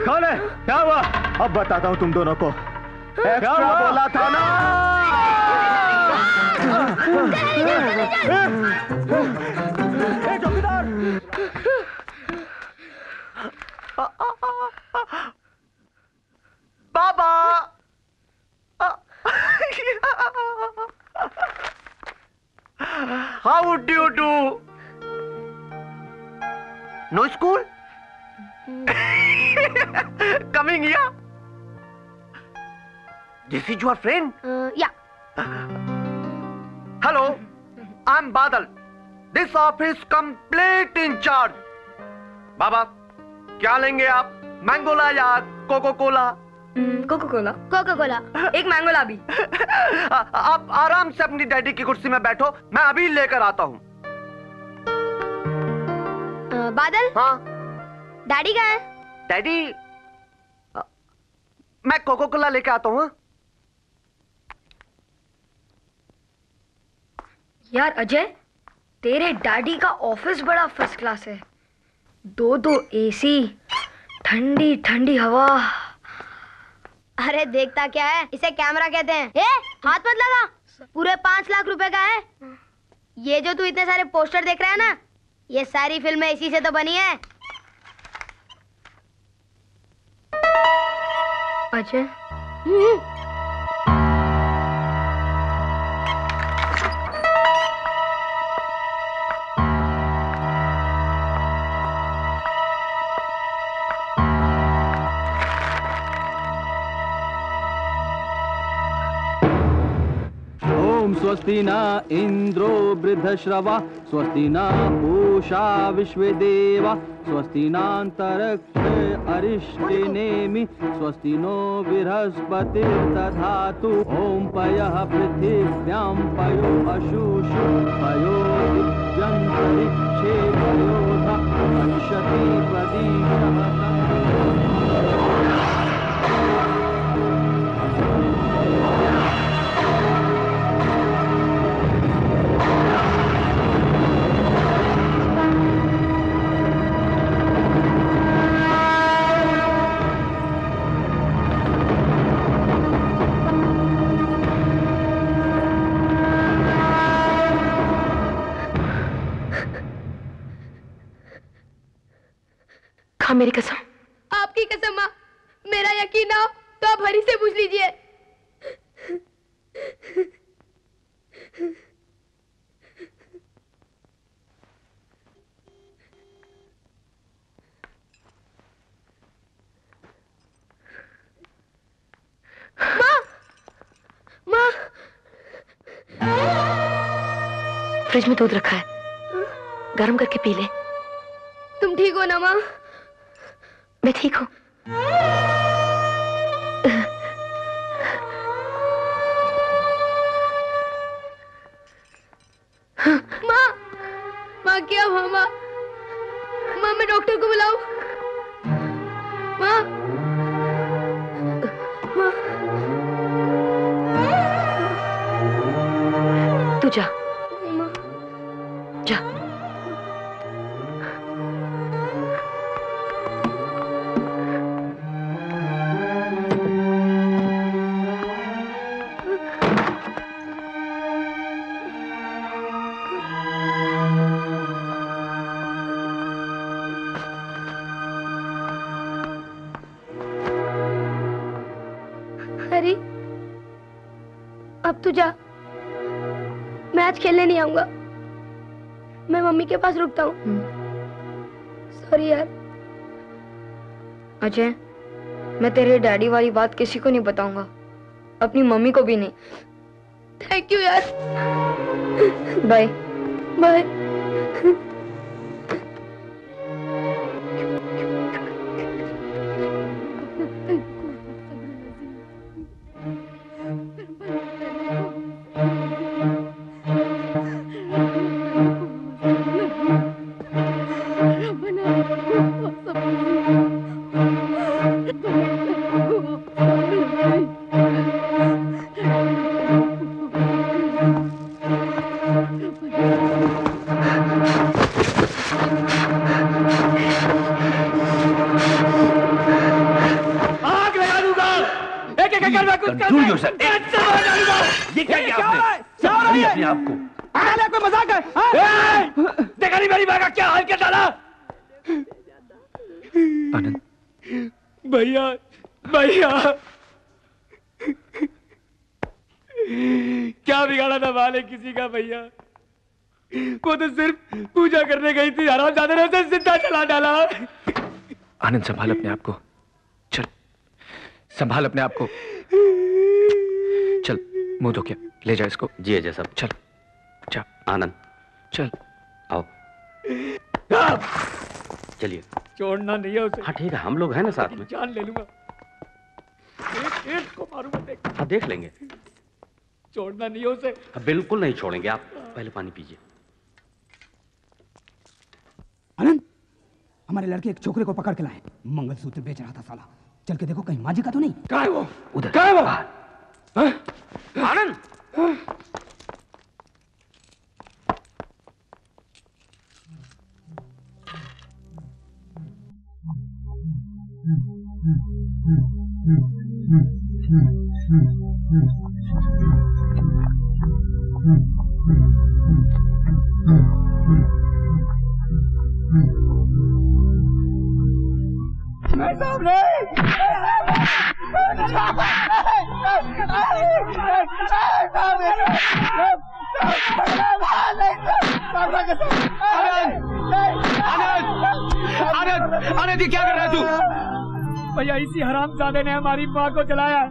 [SPEAKER 23] कौन है? क्या हुआ?
[SPEAKER 11] अब बताता हूँ तुम दोनों को। एक्स्ट्रा
[SPEAKER 23] हुआ?
[SPEAKER 11] बोला था ना।
[SPEAKER 23] चौकीदार
[SPEAKER 20] बाबा! How do you do no school coming here this is your friend
[SPEAKER 16] या
[SPEAKER 20] hello I am Badal this office complete in charge बाबा क्या लेंगे आप? मैंगोला या coco cola
[SPEAKER 15] coco cola
[SPEAKER 16] coco cola
[SPEAKER 15] एक मैंगो लाबी
[SPEAKER 20] आप आराम से अपनी डैडी की कुर्सी में बैठो मैं अभी लेकर आता हूँ।
[SPEAKER 16] बादल?
[SPEAKER 20] हाँ।
[SPEAKER 16] डैडी कहाँ है?
[SPEAKER 20] डैडी मैं कोको कोला लेके आता हूँ हाँ?
[SPEAKER 15] यार अजय तेरे डैडी का ऑफ़िस बड़ा फ़र्स्ट क्लास है। दो दो एसी ठंडी ठंडी हवा।
[SPEAKER 16] अरे देखता क्या है? इसे कैमरा कहते हैं। ए, हाथ मत लगा। पूरे पाँच लाख रुपए का है। ये जो तू इतने सारे पोस्टर देख रहा है ना ये सारी फ़िल्में इसी से तो बनी है।
[SPEAKER 15] अजय?
[SPEAKER 24] ओम स्वस्ति न इंद्रो वृद्धश्रवा स्वस्ति न पूषा विश्वदेवा स्वस्ति नान्तरिक्ष अरिष्टिनेमि स्वस्ति नो बृहस्पतिर्दधातु ॐ पयः पृथिव्यां पयो अशुषु, पयो दिव्यन्तरिक्षे पयोध पश्यति प्रदीशः
[SPEAKER 18] फ्रिज में दूध रखा है। गर्म करके पी ले।
[SPEAKER 16] तुम ठीक हो ना माँ?
[SPEAKER 18] मैं ठीक हूँ।
[SPEAKER 16] माँ माँ क्या हुआ माँ? माँ मैं डॉक्टर को बुलाऊ? माँ?
[SPEAKER 18] तू जा जा।
[SPEAKER 16] खेलने नहीं आऊँगा। मैं मम्मी के पास रुकता हूँ। सॉरी यार।
[SPEAKER 15] अजय मैं तेरे डैडी वाली बात किसी को नहीं बताऊँगा। अपनी मम्मी को भी नहीं।
[SPEAKER 16] थैंक यू यार।
[SPEAKER 15] बाय
[SPEAKER 16] बाय
[SPEAKER 23] कुछ
[SPEAKER 6] Control yourself. ये क्या किया आपने? संभालिए अपने आप को।
[SPEAKER 23] अरे कोई मज़ाक है? हाँ? देखा नहीं मेरी माँ का क्या हाल क्या डाला
[SPEAKER 3] आनंद।
[SPEAKER 23] भैया भैया। क्या बिगाड़ा था वाले किसी का भैया? वो तो सिर्फ़ पूजा करने गई थी। आराम ज़्यादा ने उसे ज़िंदा चला डाला।
[SPEAKER 3] आनंद संभाल अपने आप को। संभाल अपने आप को। चल मुँह धो के ले जा इसको।
[SPEAKER 6] जी अजय साहब।
[SPEAKER 3] चल जा।
[SPEAKER 6] आनंद।
[SPEAKER 3] चल।
[SPEAKER 6] आओ। चलिए।
[SPEAKER 23] छोड़ना नहीं है उसे।
[SPEAKER 6] हाँ ठीक है हम लोग हैं ना साथ में।
[SPEAKER 23] जान ले लूँगा। एक एक को मारूँगा देख।
[SPEAKER 6] हाँ देख लेंगे।
[SPEAKER 23] छोड़ना नहीं है उसे।
[SPEAKER 6] हाँ, बिल्कुल नहीं छोड़ेंगे आप पहले पानी पीजिए।
[SPEAKER 25] आनंद हमारे लड़के एक छोकरे को पकड़ के लाए। मंगलसूत्र बेच रहा था साला। चल के देखो कहीं माजी का तो नहीं।
[SPEAKER 23] कहा है वो?
[SPEAKER 3] उधर।
[SPEAKER 23] कहा है वो?
[SPEAKER 6] आनंद?
[SPEAKER 23] मैं सामने।
[SPEAKER 25] आनंद ये क्या कर रहा है तू
[SPEAKER 23] भैया इसी हरामजादे ने हमारी माँ को जलाया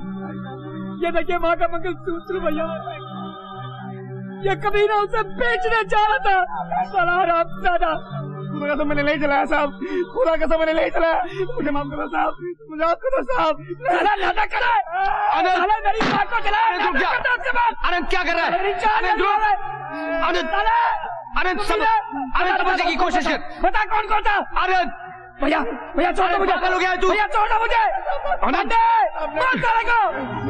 [SPEAKER 23] ये देखिए माँ का मंगल सूत्र भैया ये कभी ना उसे बेचने जा रहा था सारा हराम हरामजादा खुदा कसम मैंने नहीं चलाया साहब खुदा कसम मैंने नहीं चलाया मुझे माफ़ करो साहब मुझे माफ़ करो साहब साला नाटक कर रहा साला मेरी माँ को जलाया
[SPEAKER 25] आनंद, रुक
[SPEAKER 23] करता उसके बाद
[SPEAKER 25] आनंद क्या कर रहा है
[SPEAKER 23] मेरी जान ले रहा है।
[SPEAKER 25] आनंद!
[SPEAKER 23] साला! तू मुझे-
[SPEAKER 25] आनंद,
[SPEAKER 23] बता,
[SPEAKER 25] समझने की कोशिश कर।
[SPEAKER 23] बता कौन कौन था
[SPEAKER 25] आनंद
[SPEAKER 23] भैया भैया छोड़ दो मुझे
[SPEAKER 25] पागल हो गया तू?
[SPEAKER 23] भैया छोड़ दो मुझे! अंडे! मार साले को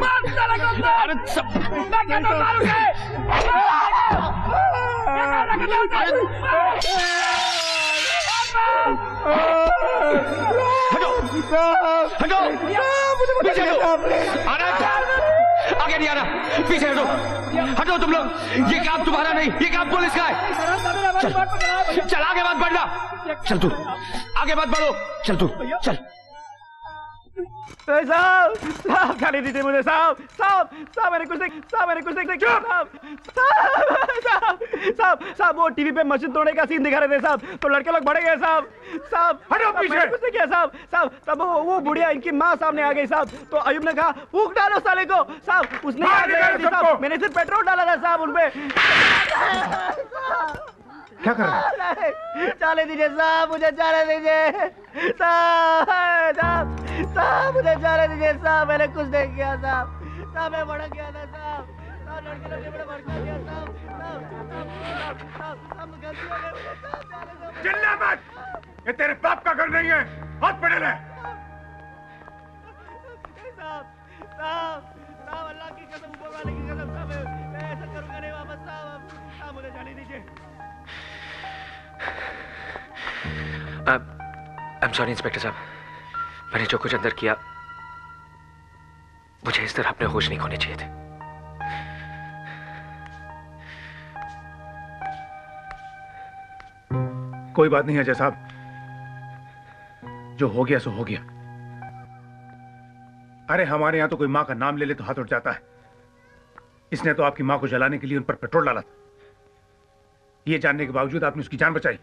[SPEAKER 23] मार साले को
[SPEAKER 25] आनंद, सब-
[SPEAKER 23] मैं क्या तो मारूं उसे
[SPEAKER 25] हटो पीछे हटो आना आगे नहीं आना पीछे हटो हटो तुम लोग ये काम तुम्हारा नहीं ये काम पुलिस का है चल आगे बात बढ़ना
[SPEAKER 3] चल तू आगे बात बढ़ो चल तू चल
[SPEAKER 23] साहब साहब दीजिए मुझे साहब साहब साहब मैंने कुछ साहब मैंने कुछ साहब साहब साहब साहब साहब वो टीवी पे मस्जिद तोड़ने का सीन दिखा रहे थे साहब तो लड़के लोग बढ़े गए साहब साहब
[SPEAKER 3] हटो पीछे।
[SPEAKER 23] कुछ नहीं किया साहब साहब तब वो वो बुढ़िया इनकी माँ सामने आ गई साहब तो अयुब ने कहा फूक डालो साले को साहब उसने मैंने सिर्फ़ पेट्रोल डाला था साहब उनपे
[SPEAKER 3] क्या कर रहा है?
[SPEAKER 23] जाने दीजिए साहब मुझे जाने दीजिए। साहब साहब मुझे जाने दीजिए साहब मैंने कुछ नहीं किया साहब। साहब मैं भड़क गया था साहब। साहब लड़के ने मुझे भड़का दिया साहब। साहब साहब साहब गलती हो गई मुझे साहब
[SPEAKER 3] चिल्ला मत! ये तेरे बाप का घर नहीं है। हाथ पड़े ले।
[SPEAKER 23] साहब साहब साहब अल्लाह की कसम ऊपर वाले की कसम साहब मैं- मैं ऐसा करूँगा नहीं वापस साहब साहब मुझे जाने दीजिए।
[SPEAKER 3] आई एम सॉरी इंस्पेक्टर साहब। मैंने जो कुछ अंदर किया, मुझे इस तरह अपने होश नहीं खोने चाहिए थे।
[SPEAKER 26] कोई बात नहीं, अजय साहब। जो हो गया, सो हो गया। अरे, हमारे यहाँ तो कोई माँ का नाम ले ले तो हाथ उठ जाता है। इसने तो आपकी माँ को जलाने के लिए उन पर पेट्रोल डाला था। यह जानने के बावजूद आपने उसकी जान बचाई।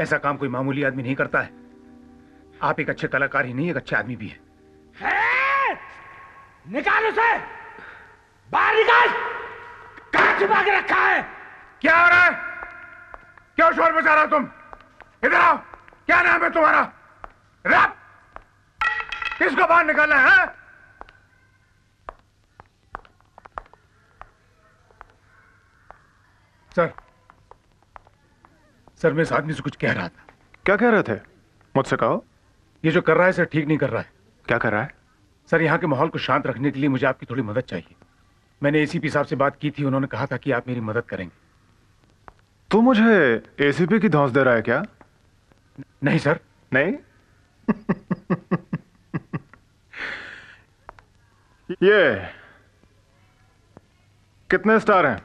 [SPEAKER 26] ऐसा काम कोई मामूली आदमी नहीं करता है। आप एक अच्छे कलाकार ही नहीं एक अच्छे आदमी भी है।
[SPEAKER 3] निकाल उसे! बाहर निकाल! कहाँ छुपा के रखा है?
[SPEAKER 26] क्या हो रहा है? क्यों शोर मचा रहा हो तुम? इधर आओ। क्या नाम है तुम्हारा? रब! किसको बाहर निकालना है हाँ? सर सर मैं इस आदमी से कुछ कह रहा था।
[SPEAKER 27] क्या कह रहे थे? मुझसे कहो।
[SPEAKER 26] ये जो कर रहा है सर ठीक नहीं कर रहा है।
[SPEAKER 27] क्या कर रहा है?
[SPEAKER 26] सर यहाँ के माहौल को शांत रखने के लिए मुझे आपकी थोड़ी मदद चाहिए। मैंने एसीपी साहब से बात की थी उन्होंने कहा था कि आप मेरी मदद करेंगे।
[SPEAKER 27] तू मुझे एसीपी की धौंस दे रहा है क्या?
[SPEAKER 26] नहीं सर।
[SPEAKER 27] नहीं? ये कितने स्टार हैं?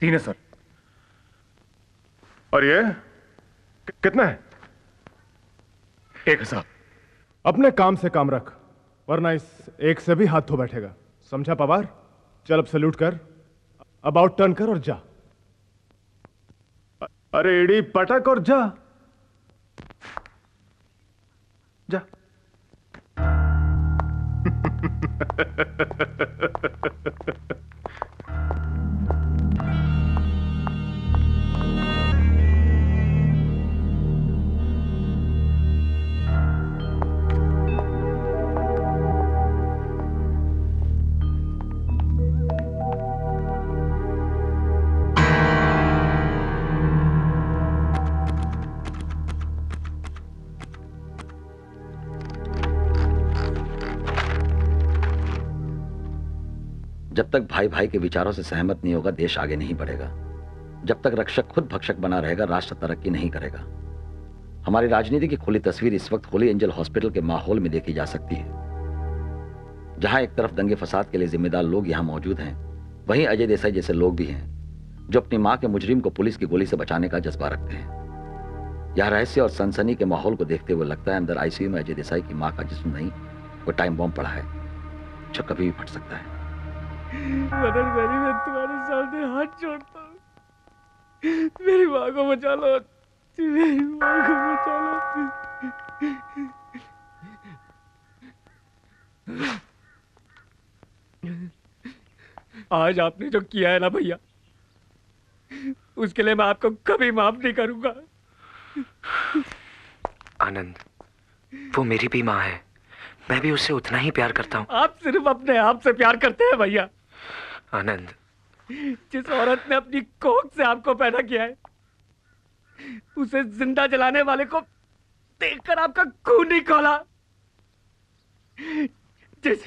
[SPEAKER 26] तीन है सर।
[SPEAKER 27] और ये? कितना है?
[SPEAKER 26] एक हज़ार।
[SPEAKER 27] अपने काम से काम रख वरना इस एक से भी हाथ धो बैठेगा। समझा पवार? चल अब सल्यूट कर अब आउट टर्न कर और जा। अरे एडी पटक और जा। जा।
[SPEAKER 12] जब तक भाई भाई के विचारों से सहमत नहीं होगा, देश आगे नहीं बढ़ेगा। जब तक रक्षक खुद भक्षक बना रहेगा, राष्ट्र तरक्की नहीं करेगा। हमारी राजनीति की खुली तस्वीर इस वक्त होली एंजल हॉस्पिटल के माहौल में देखी जा सकती है। जहाँ एक तरफ़ दंगे फसाद के लिए जिम्मेदार लोग यहाँ मौजूद हैं, वहीं अजय देसाई जैसे लोग भी हैं, जो अपनी माँ के मुजरिम को पुलिस की गोली से बचाने का जज्बा रखते हैं। यह रहस्य और सनसनी के माहौल को देखते हुए लगता है, अंदर आईसीयू में अजय देसाई की माँ का जिस्म नहीं, वो टाइम बॉम्ब पड़ा है जो कभी भी फट सकता है।
[SPEAKER 23] मेरी मैं तुम्हारे सामने हाथ जोड़ता हूँ। मेरी माँ को बचा लो मेरी माँ को बचा लो। आज आपने जो किया है ना भैया उसके लिए मैं आपको कभी माफ़ नहीं करूँगा।
[SPEAKER 3] आनंद वो मेरी भी माँ है। मैं भी उससे उतना ही प्यार करता हूँ।
[SPEAKER 23] आप सिर्फ़ अपने आप से प्यार करते हैं भैया।
[SPEAKER 3] आनंद।
[SPEAKER 23] जिस औरत ने अपनी कोख से आपको पैदा किया है, उसे ज़िंदा जलाने वाले को देखकर आपका खून नहीं खोला। जिस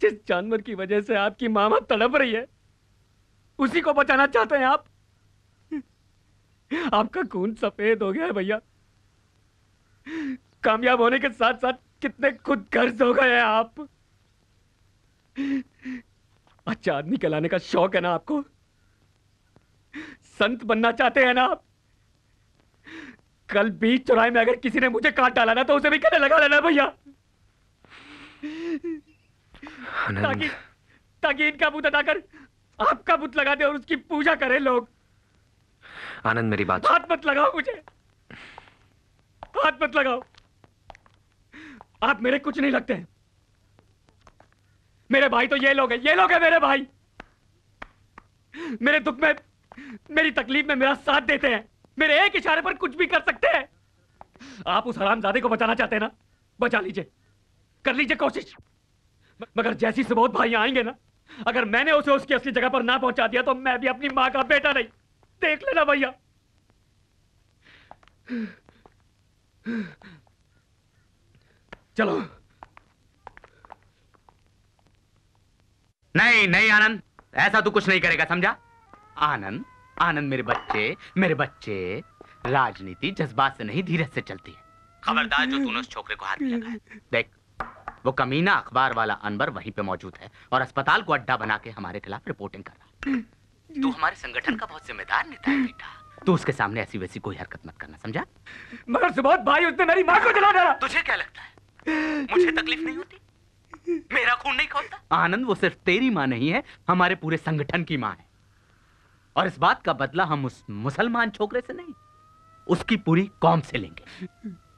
[SPEAKER 23] जिस जानवर की वजह से आपकी मामा तड़प रही है, उसी को बचाना चाहते हैं आप। आपका खून सफ़ेद हो गया है भैया। कामयाब होने के साथ साथ कितने खुद गर्ज हो गए हैं आप। अच्छा आदमी कहलाने का शौक है ना आपको? संत बनना चाहते हैं ना आप? कल बीच चौराहे में अगर किसी ने मुझे काट डाला ना तो उसे भी कहने लगा लेना भैया। ताकि ताकि इनका बुत हटाकर आपका बुत लगा दे और उसकी पूजा करें लोग।
[SPEAKER 3] आनंद मेरी बात
[SPEAKER 23] हाथ मत लगाओ मुझे। हाथ मत लगाओ। आप मेरे कुछ नहीं लगते हैं। मेरे भाई तो ये लोग हैं, ये लोग हैं मेरे भाई। मेरे दुख में, मेरी तकलीफ़ में मेरा साथ देते हैं। मेरे एक इशारे पर कुछ भी कर सकते हैं। आप उस हरामजादे को बचाना चाहते हैं ना? बचा लीजिए। कर लीजिए कोशिश। मगर जैसी सुबोध भाई आएँगे ना, अगर मैंने उसे उसकी असली जगह पर ना पहुँचा दिया तो मैं भी अपनी माँ का बेटा नहीं। देख लेना भैया। चलो।
[SPEAKER 28] नहीं नहीं आनंद। ऐसा तू कुछ नहीं करेगा समझा? आनंद आनंद मेरे बच्चे मेरे बच्चे राजनीति जज्बात से नहीं धीरज से चलती है। खबरदार जो तूने उस छोकरे को हाथ लगाया। देख वो कमीना अखबार वाला अनवर वहीं पे मौजूद है और अस्पताल को अड्डा बना के हमारे खिलाफ रिपोर्टिंग कर रहा है। तू हमारे संगठन का बहुत जिम्मेदार नेता है बेटा। तू उसके सामने ऐसी वैसी कोई हरकत मत करना समझा?
[SPEAKER 23] मगर सुबोध भाई उसने मेरी माँ को जला डाला।
[SPEAKER 28] तुझे क्या लगता है? मुझे तकलीफ़ नहीं होती? मेरा खून नहीं खोलता आनंद वो सिर्फ़ तेरी माँ नहीं है हमारे पूरे संगठन की माँ है। और इस बात का बदला हम उस मुसलमान छोकरे से नहीं उसकी पूरी कौम से लेंगे।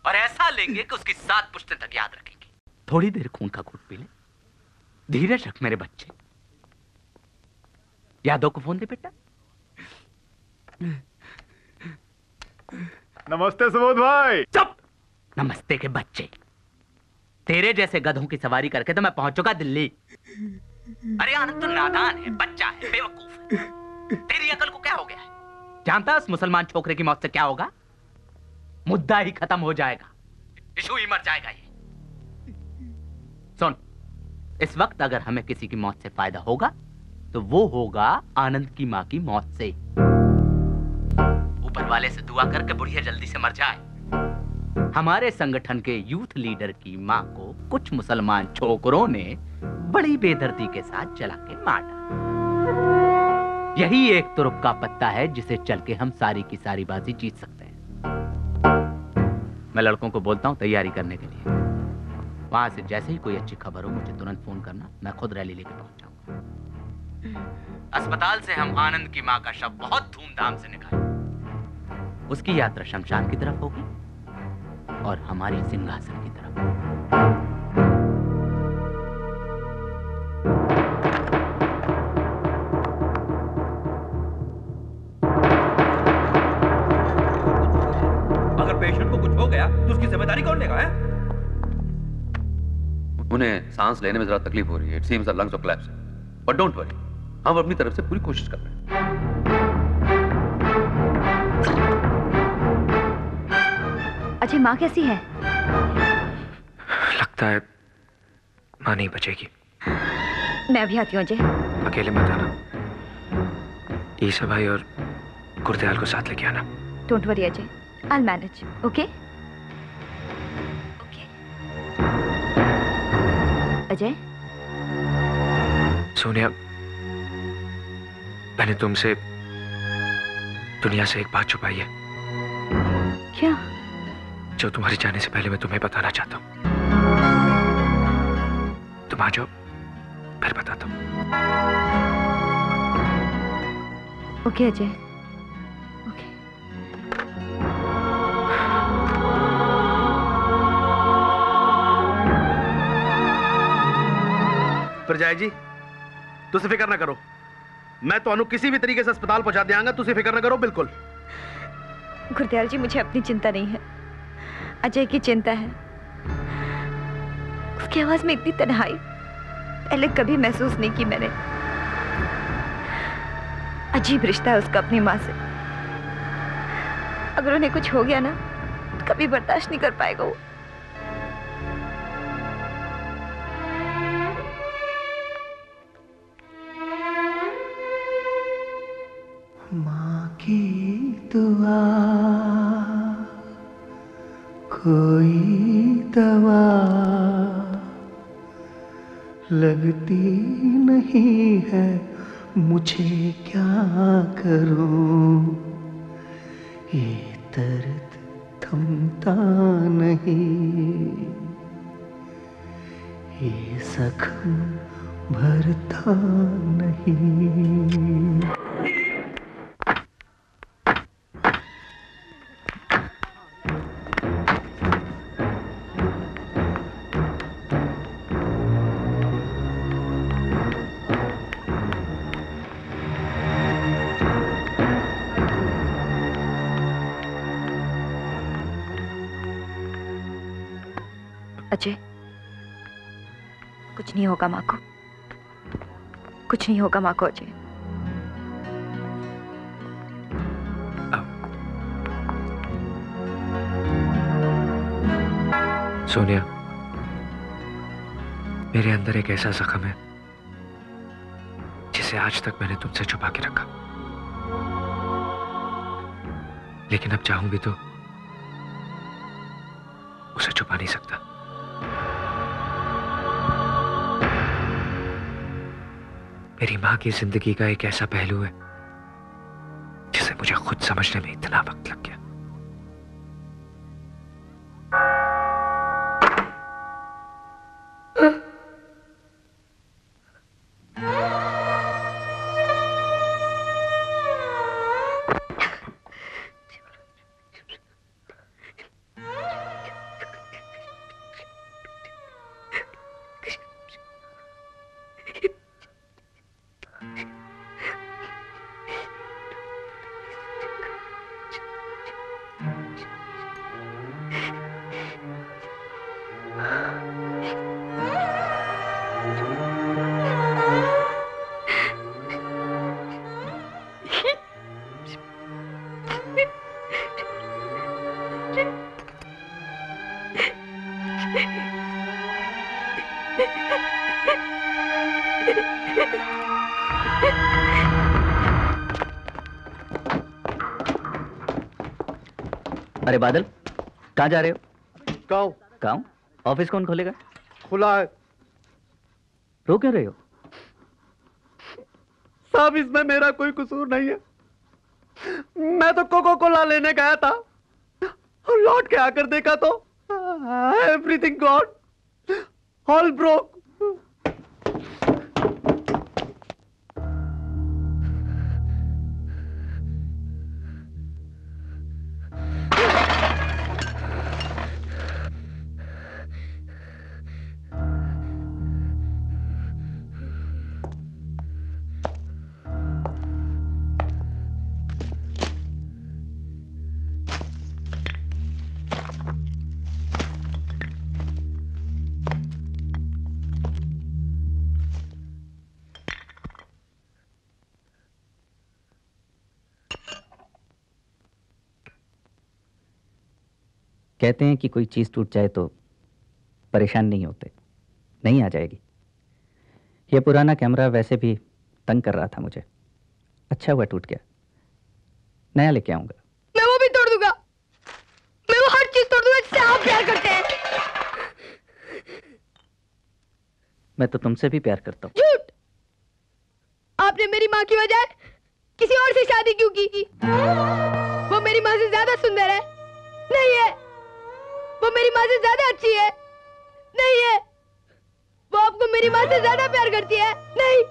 [SPEAKER 28] और ऐसा लेंगे कि उसकी सात पुश्तें तक याद रखेंगे। थोड़ी देर खून का घूट पी ले। धीरज रख मेरे बच्चे। यादव को फ़ोन दे बेटा।
[SPEAKER 27] नमस्ते सुबोध भाई।
[SPEAKER 28] चुप। नमस्ते के बच्चे। तेरे जैसे गधों की सवारी करके तो मैं पहुँच चुका दिल्ली। अरे आनंद तो नादान है, बच्चा है, बेवकूफ़ तेरी अकल को क्या हो गया है? जानता है उस मुसलमान छोकरे की मौत से क्या होगा? मुद्दा ही खत्म हो जाएगा। इशू ही मर जाएगा ये। सुन, इस वक्त अगर हमें किसी की मौत से फ़ायदा होगा तो वो होगा आनंद की माँ की मौत से। ऊपर वाले से दुआ करके बुढ़िया जल्दी से मर जाए। हमारे संगठन के यूथ लीडर की माँ को कुछ मुसलमान छोकरों ने बड़ी बेदर्दी के साथ जला के मार यही एक तुरुप का पत्ता है जिसे चल के हम सारी की सारी बाजी जीत सकते हैं। मैं लड़कों को बोलता हूँ तैयारी करने के लिए। वहाँ से जैसे ही कोई अच्छी खबर हो, मुझे तुरंत फ़ोन करना। मैं खुद रैली लेकर पहुँच जाऊँगा। अस्पताल से हम आनंद की माँ का शव बहुत धूमधाम से निकालेंगे। उसकी यात्रा शमशान की तरफ़ होगी। और हमारी सिंहासन की तरफ़।
[SPEAKER 6] अगर पेशेंट को कुछ हो गया तो उसकी ज़िम्मेदारी कौन लेगा है? उन्हें सांस लेने में जरा तकलीफ़ हो रही है। It seems the lungs of collapse but don't worry हम अपनी तरफ़ से पूरी कोशिश कर रहे हैं।
[SPEAKER 5] माँ कैसी है?
[SPEAKER 3] लगता है माँ नहीं बचेगी।
[SPEAKER 5] मैं अभी आती हूँ अजय
[SPEAKER 3] अकेले मत आना। ईसा भाई और गुरदयाल को साथ लेके आना।
[SPEAKER 5] Don't worry Ajay I manage okay Ajay?
[SPEAKER 3] Sonia मैंने तुमसे दुनिया से एक बात छुपाई है।
[SPEAKER 5] क्या?
[SPEAKER 3] जाओ तुम्हारे जाने से पहले मैं तुम्हें बताना चाहता हूँ। तुम आ जाओ फिर बताता हूँ।
[SPEAKER 5] ओके अजय।
[SPEAKER 8] प्रजाय जी तुझसे फ़िक्र ना करो। मैं तो अनु किसी भी तरीके से अस्पताल पहुँचा दिया तुझसे फ़िक्र ना करो बिल्कुल।
[SPEAKER 5] गुरदयाल जी मुझे अपनी चिंता नहीं है। अजय की चिंता है। उसकी आवाज़ में इतनी तनहाई, पहले कभी महसूस नहीं की मैंने। अजीब रिश्ता है उसका अपनी माँ से। अगर उन्हें कुछ हो गया ना तो कभी बर्दाश्त नहीं कर पाएगा वो।
[SPEAKER 4] माँ की दुआ। कोई दवा लगती नहीं है, मुझे क्या करूँ? ये दर्द थमता नहीं। ये जख्म भरता नहीं।
[SPEAKER 5] कुछ नहीं होगा माँ को। कुछ नहीं होगा माँ को अजय
[SPEAKER 3] सोनिया, मेरे अंदर एक ऐसा जख्म है, जिसे आज तक मैंने तुमसे छुपा के रखा। लेकिन अब चाहूँगी तो उसे छुपा नहीं सकता। मेरी माँ की ज़िंदगी का एक ऐसा पहलू है जिसे मुझे खुद समझने में इतना वक्त लग गया।
[SPEAKER 22] अरे बादल? कहाँ जा रहे हो?
[SPEAKER 20] गाँव।
[SPEAKER 22] गाँव? ऑफ़िस कौन खोलेगा?
[SPEAKER 20] खुला है।
[SPEAKER 22] रो क्यों रहे हो?
[SPEAKER 20] साहब इसमें मेरा कोई कसूर नहीं है। मैं तो कोको कोला लेने गया था। और लौट के आकर देखा तो एवरीथिंग गॉड ऑल ब्रोक
[SPEAKER 22] कहते हैं कि कोई चीज़ टूट जाए तो परेशान नहीं होते नहीं आ जाएगी। यह पुराना कैमरा वैसे भी तंग कर रहा था मुझे। अच्छा हुआ टूट गया। नया लेके आऊँगा।
[SPEAKER 16] मैं वो भी तोड़ दूँगा। मैं वो हर चीज़ तोड़ दूँगा जिससे आप प्यार करते हैं।
[SPEAKER 22] मैं तो तुमसे भी प्यार करता हूँ।
[SPEAKER 16] झूठ! आपने मेरी माँ की बजाय किसी और से शादी क्यों की? वो मेरी माँ से ज़्यादा सुंदर है। नहीं है। वो मेरी माँ से ज़्यादा अच्छी है। नहीं है। वो आपको मेरी माँ से ज़्यादा प्यार करती है। नहीं।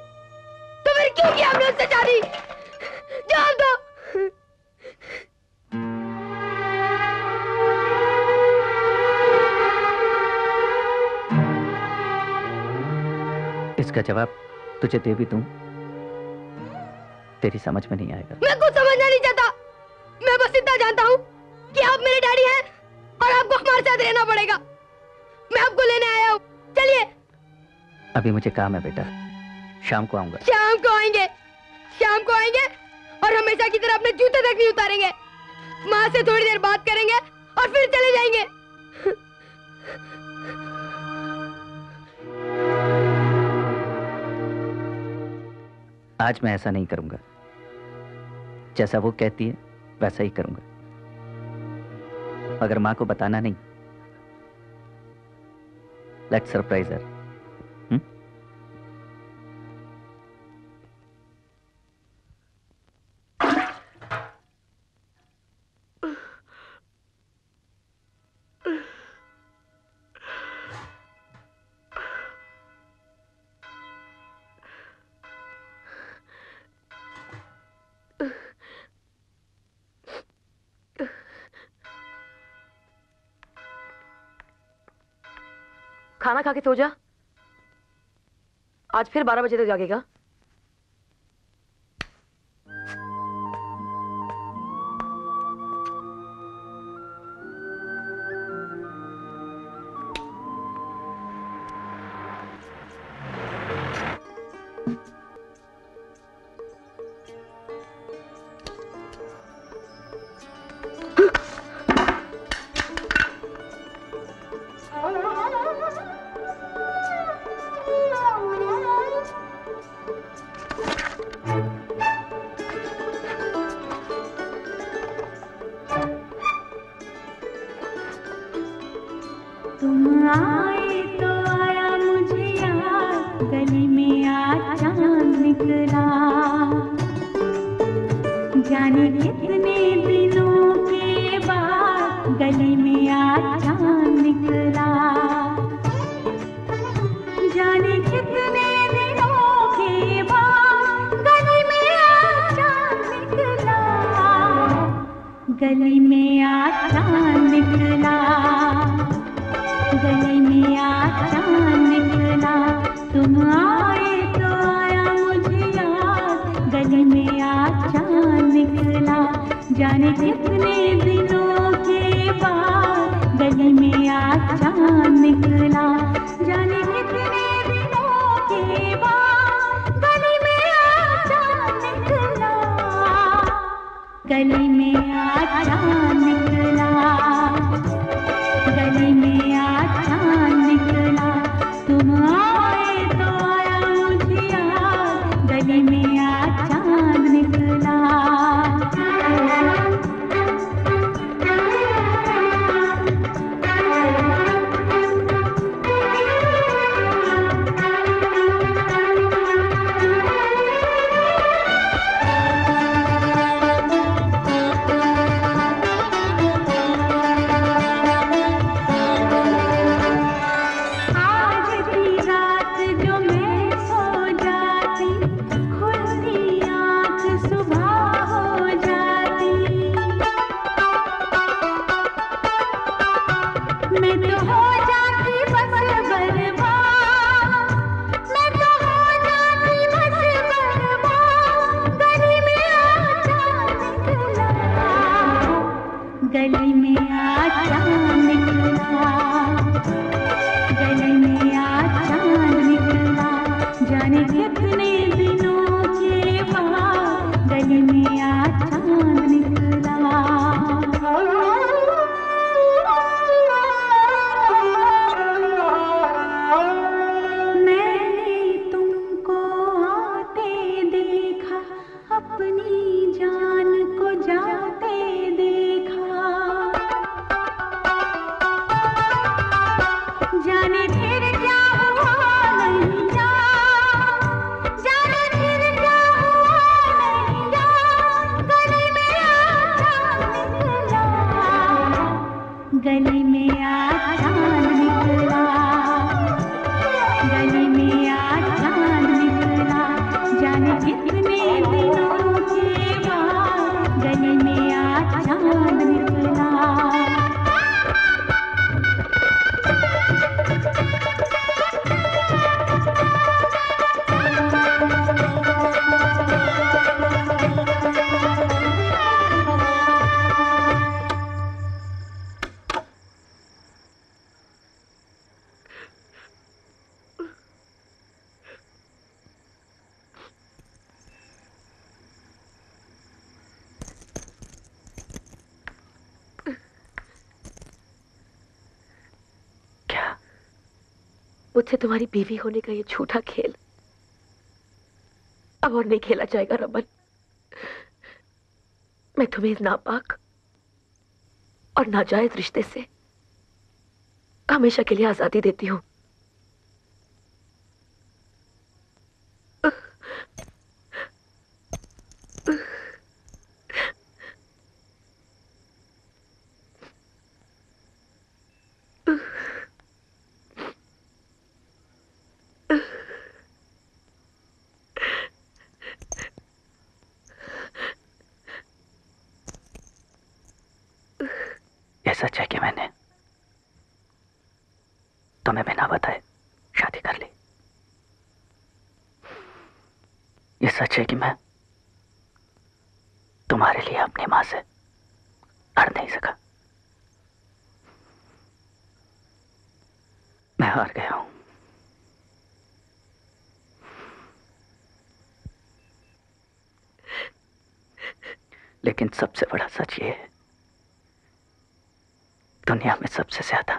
[SPEAKER 16] तो फिर क्यों किया हमने उससे शादी? जान दो।
[SPEAKER 22] इसका जवाब तुझे दे भी दूँ। तेरी समझ में नहीं आएगा।
[SPEAKER 16] मैं रहना पड़ेगा। मैं आपको लेने आया हूँ। चलिए।
[SPEAKER 22] अभी मुझे काम है बेटा। शाम को आऊँगा।
[SPEAKER 16] शाम को आएँगे। शाम को आएँगे और हमेशा की तरह अपने जूते तक नहीं उतारेंगे। माँ से थोड़ी देर बात करेंगे और फिर चले जाएँगे।
[SPEAKER 22] आज मैं ऐसा नहीं करूँगा। जैसा वो कहती है वैसा ही करूँगा। मगर माँ को बताना नहीं लेट सरप्राइज़ हर
[SPEAKER 17] खाना खा के सो जा। आज फिर बारह बजे तक जागेगा।
[SPEAKER 22] अपनी जान
[SPEAKER 17] मुझसे तुम्हारी बीवी होने का ये झूठा खेल। अब और नहीं खेला जाएगा, रमन। मैं तुम्हें नापाक और नाजायज रिश्ते से हमेशा के लिए आज़ादी देती हूँ।
[SPEAKER 22] लेकिन सबसे बड़ा सच ये है। दुनिया में सबसे ज़्यादा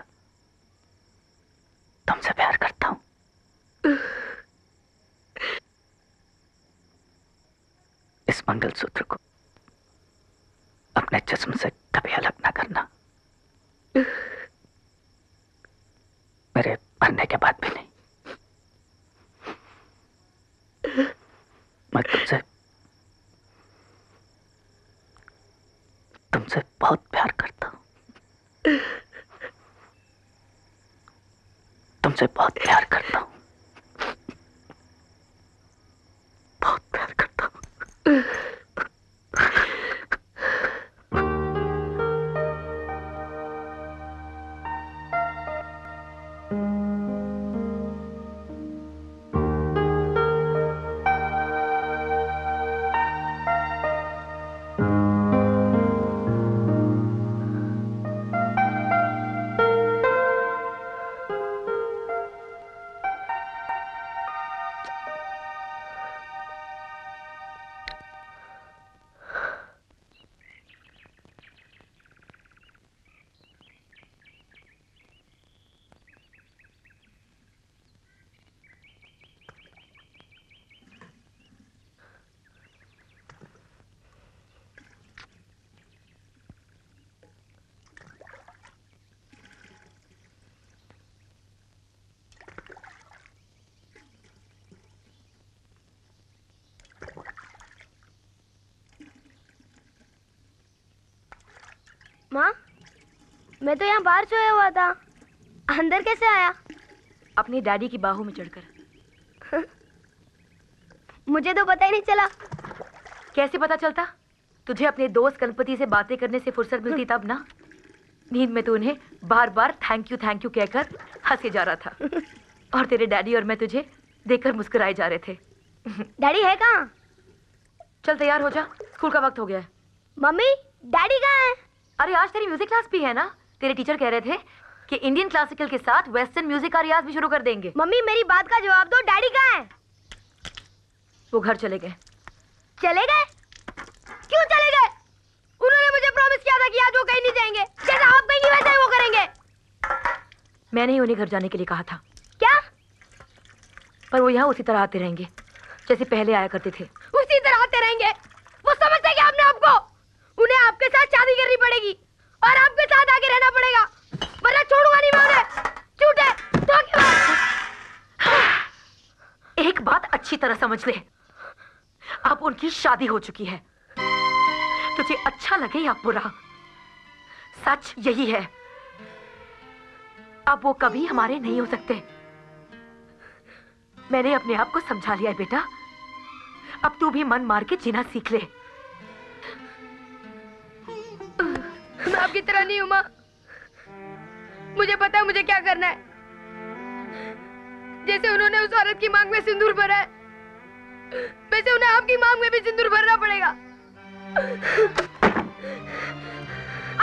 [SPEAKER 22] माँ
[SPEAKER 16] मैं तो यहाँ बाहर सोया हुआ था। अंदर कैसे आया?
[SPEAKER 29] अपनी डैडी की बाहों में चढ़कर।
[SPEAKER 16] मुझे तो पता ही नहीं चला।
[SPEAKER 29] कैसे पता चलता? तुझे अपने दोस्त गणपति से बातें करने से फुर्सत मिलती तब ना? नींद में तो उन्हें बार बार थैंक यू थैंक यू कहकर हंसे जा रहा था। और तेरे डैडी और मैं तुझे देखकर मुस्कुराए जा रहे थे।
[SPEAKER 16] डैडी है कहाँ?
[SPEAKER 29] चल तैयार हो जा स्कूल का वक्त हो गया है।
[SPEAKER 16] मम्मी डैडी कहाँ है?
[SPEAKER 29] अरे आज तेरी म्यूज़िक क्लास भी है ना? तेरे टीचर कह रहे थे कि इंडियन क्लासिकल के साथ वेस्टर्न म्यूज़िक का रियाज भी शुरू कर देंगे।
[SPEAKER 16] मम्मी मेरी बात का जवाब दो डैडी कहाँ है?
[SPEAKER 29] वो घर चले गए।
[SPEAKER 16] चले गए? क्यों चले गए? उन्होंने मुझे प्रॉमिस किया था कि आज वो कहीं नहीं जाएँगे। जैसा आप कहेंगे वैसा ही वो करेंगे।
[SPEAKER 29] मैंने ही उन्हें घर जाने के लिए कहा था।
[SPEAKER 16] क्या?
[SPEAKER 29] पर वो यहाँ उसी तरह आते रहेंगे जैसे पहले आया करते थे।
[SPEAKER 16] उसी तरह आते रहेंगे। वो समझते क्या अपने आप उन्हें आपके साथ शादी करनी पड़ेगी और आपके साथ आगे रहना पड़ेगा। वरना छोड़ूँगा नहीं मैं झूठे धोखेबाज
[SPEAKER 29] एक बात अच्छी तरह समझ ले। अब उनकी शादी हो चुकी है। तुझे अच्छा लगे या बुरा? सच यही है। अब वो कभी हमारे नहीं हो सकते। मैंने अपने आप को समझा लिया है बेटा। अब तू भी मन मार के जीना सीख ले।
[SPEAKER 16] मैं आपकी तरह नहीं हूँ, माँ। मुझे पता है मुझे क्या करना है। जैसे उन्होंने उस औरत की मांग में सिंदूर भरा है, वैसे उन्हें आपकी मांग में भी सिंदूर भरना पड़ेगा।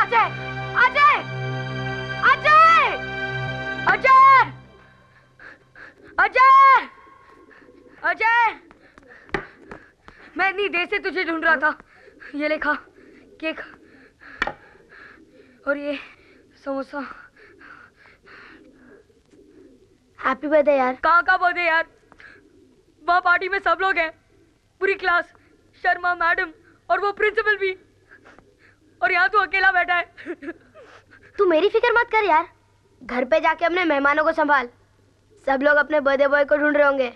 [SPEAKER 16] अजय अजय अजय अजय अजय अजय मैं इतनी देर से तुझे ढूंढ रहा था। ये लेखा केक और ये समोसा। हैप्पी बर्थडे यार। कहाँ का बर्थडे यार? वहाँ पार्टी में सब लोग हैं। पूरी क्लास शर्मा मैडम और वो प्रिंसिपल भी। और यहाँ तू अकेला बैठा है।
[SPEAKER 30] तू मेरी फ़िक्र मत कर यार। घर पे जाके अपने मेहमानों को संभाल। सब लोग अपने बर्थडे बॉय को ढूंढ रहे होंगे।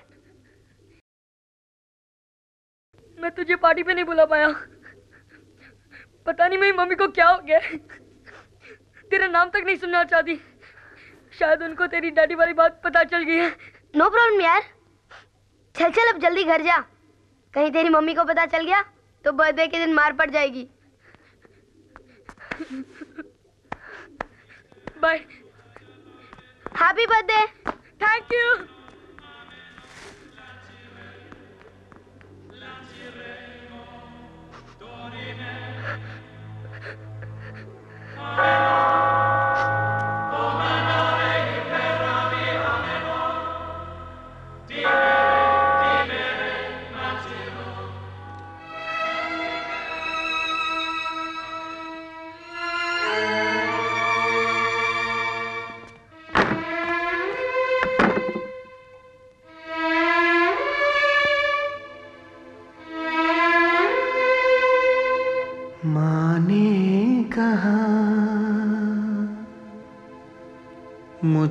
[SPEAKER 16] मैं तुझे पार्टी पे नहीं बुला पाया। पता नहीं मेरी मम्मी को क्या हो गया। तेरा नाम तक नहीं सुनना चाहती। शायद उनको तेरी डैडी वाली बात पता चल गई है।
[SPEAKER 30] नो प्रॉब्लम यार। चल चल अब जल्दी घर जा। कहीं तेरी मम्मी को पता चल गया तो बर्थडे के दिन मार पड़ जाएगी।
[SPEAKER 16] Bye
[SPEAKER 30] happy birthday
[SPEAKER 16] thank you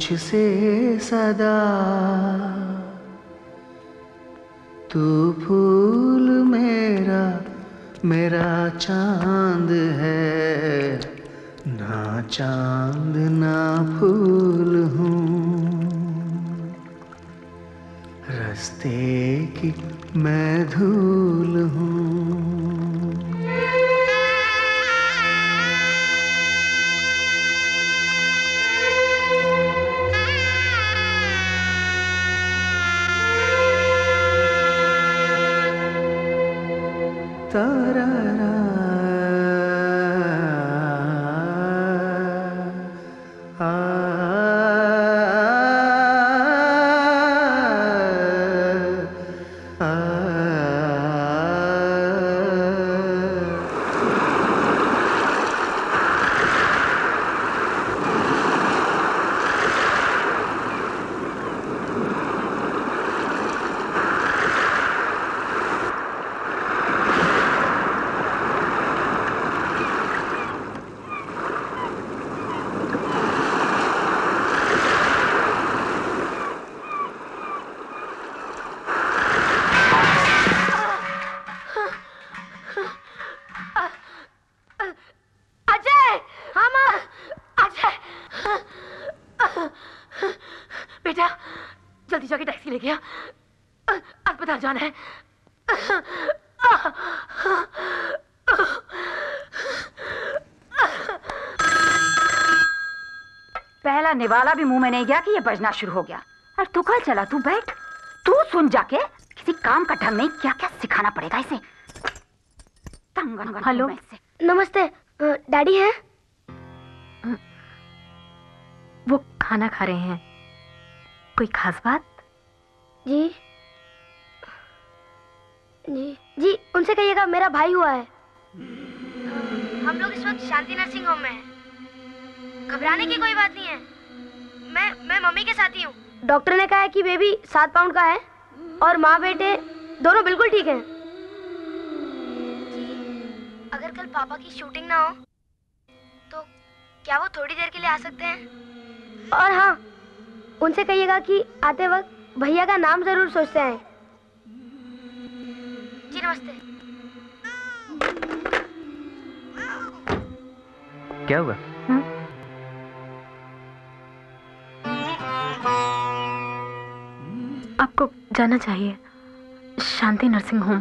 [SPEAKER 4] मुझसे सदा। तू फूल मेरा मेरा चाँद है ना चाँद
[SPEAKER 21] निवाला भी मुँह में नहीं गया कि ये बजना शुरू हो गया। और तू कल चला? तू बैठ। तू सुन जाके। किसी काम का ढंग नहीं क्या क्या सिखाना पड़ेगा इसे?
[SPEAKER 16] हेलो। नमस्ते। डैडी है?
[SPEAKER 31] वो खाना खा रहे हैं। कोई खास बात?
[SPEAKER 16] जी। जी। जी उनसे कहिएगा मेरा भाई हुआ है। हम लोग इस वक्त शांति नर्सिंग होम में हैं। घबराने की कोई बात नहीं है। मैं मम्मी के साथ ही हूँ। डॉक्टर ने कहा है कि बेबी सात पाउंड का है और माँ बेटे दोनों बिल्कुल ठीक हैं। अगर कल पापा की शूटिंग ना हो तो क्या वो थोड़ी देर के लिए आ सकते हैं? और हाँ उनसे कहिएगा कि आते वक्त भैया का नाम ज़रूर सोचते हैं जी नमस्ते।
[SPEAKER 32] क्या हुआ?
[SPEAKER 31] जाना चाहिए। शांति नर्सिंग होम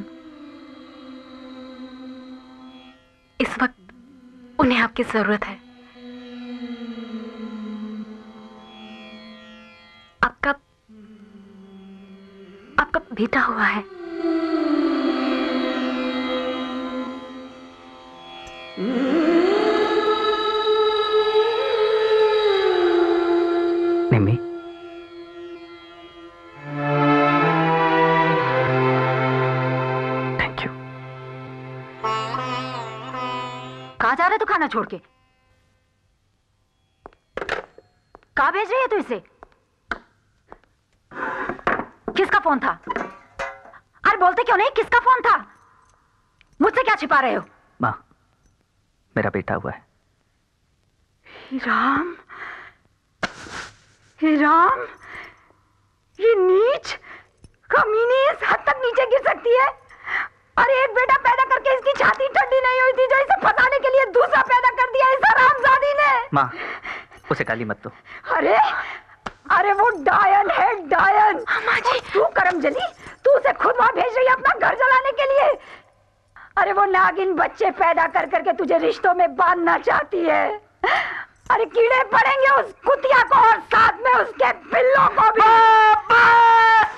[SPEAKER 31] इस वक्त उन्हें आपकी ज़रूरत है। आपका आपका बेटा हुआ है।
[SPEAKER 21] छोड़ के कहा भेज रही है तू इसे? किसका फ़ोन था? अरे बोलते क्यों नहीं? किसका फ़ोन था? मुझसे क्या छिपा रहे हो?
[SPEAKER 32] माँ मेरा बेटा हुआ है।
[SPEAKER 21] राम राम ये नीच कमीनी इस हद तक नीचे गिर सकती है। अरे एक बेटा हुई थी जो इसे फंसाने के लिए दूसरा पैदा कर दिया इस हरामजादी ने।
[SPEAKER 32] माँ उसे गाली मत दो।
[SPEAKER 21] अरे अरे वो डायन है डायन। और तू करम जली तू उसे खुद वहाँ भेज रही है अपना घर जलाने के लिए। अरे वो नागिन बच्चे पैदा कर करके तुझे रिश्तों में बांधना चाहती है। अरे कीड़े पड़ेंगे उस कुतिया को और साथ में उसके पिल्लों को भी।
[SPEAKER 22] बस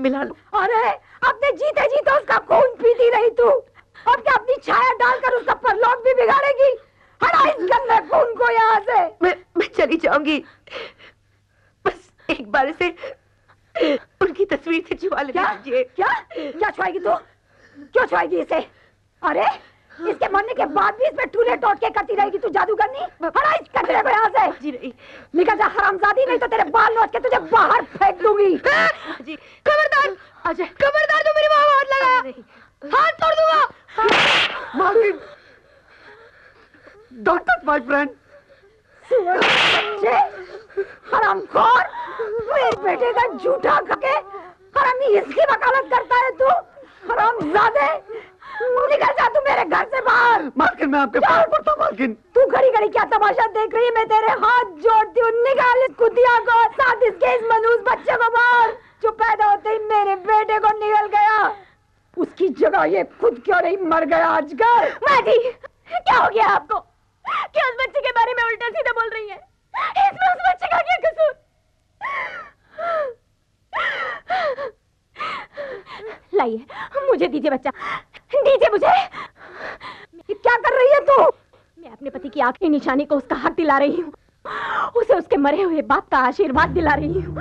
[SPEAKER 18] मिला
[SPEAKER 21] लो।
[SPEAKER 33] परेशानी को उसका हक दिला रही हूँ। उसे उसके मरे हुए बाप का आशीर्वाद दिला रही हूँ।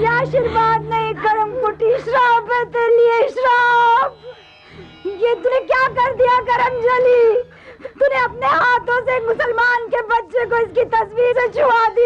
[SPEAKER 33] ये आशीर्वाद नहीं करम कुटी श्राप है तेरे लिए, श्राप। ये तूने क्या कर दिया करम जली? तूने अपने हाथों से मुसलमान के बच्चे को इसकी तस्वीर से छुआ दिया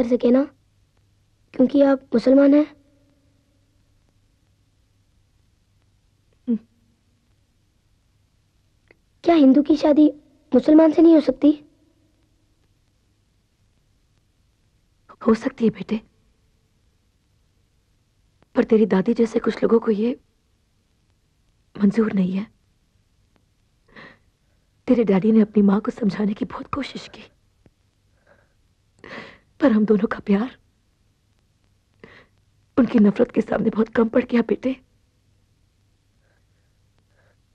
[SPEAKER 16] कर सके ना? क्योंकि आप मुसलमान हैं। हम्म। क्या हिंदू की शादी मुसलमान से नहीं हो सकती?
[SPEAKER 18] हो सकती है बेटे। पर तेरी दादी जैसे कुछ लोगों को ये मंजूर नहीं है। तेरे डैडी ने अपनी माँ को समझाने की बहुत कोशिश की। पर हम दोनों का प्यार। उनकी नफरत के सामने बहुत कम पड़ गया, बेटे।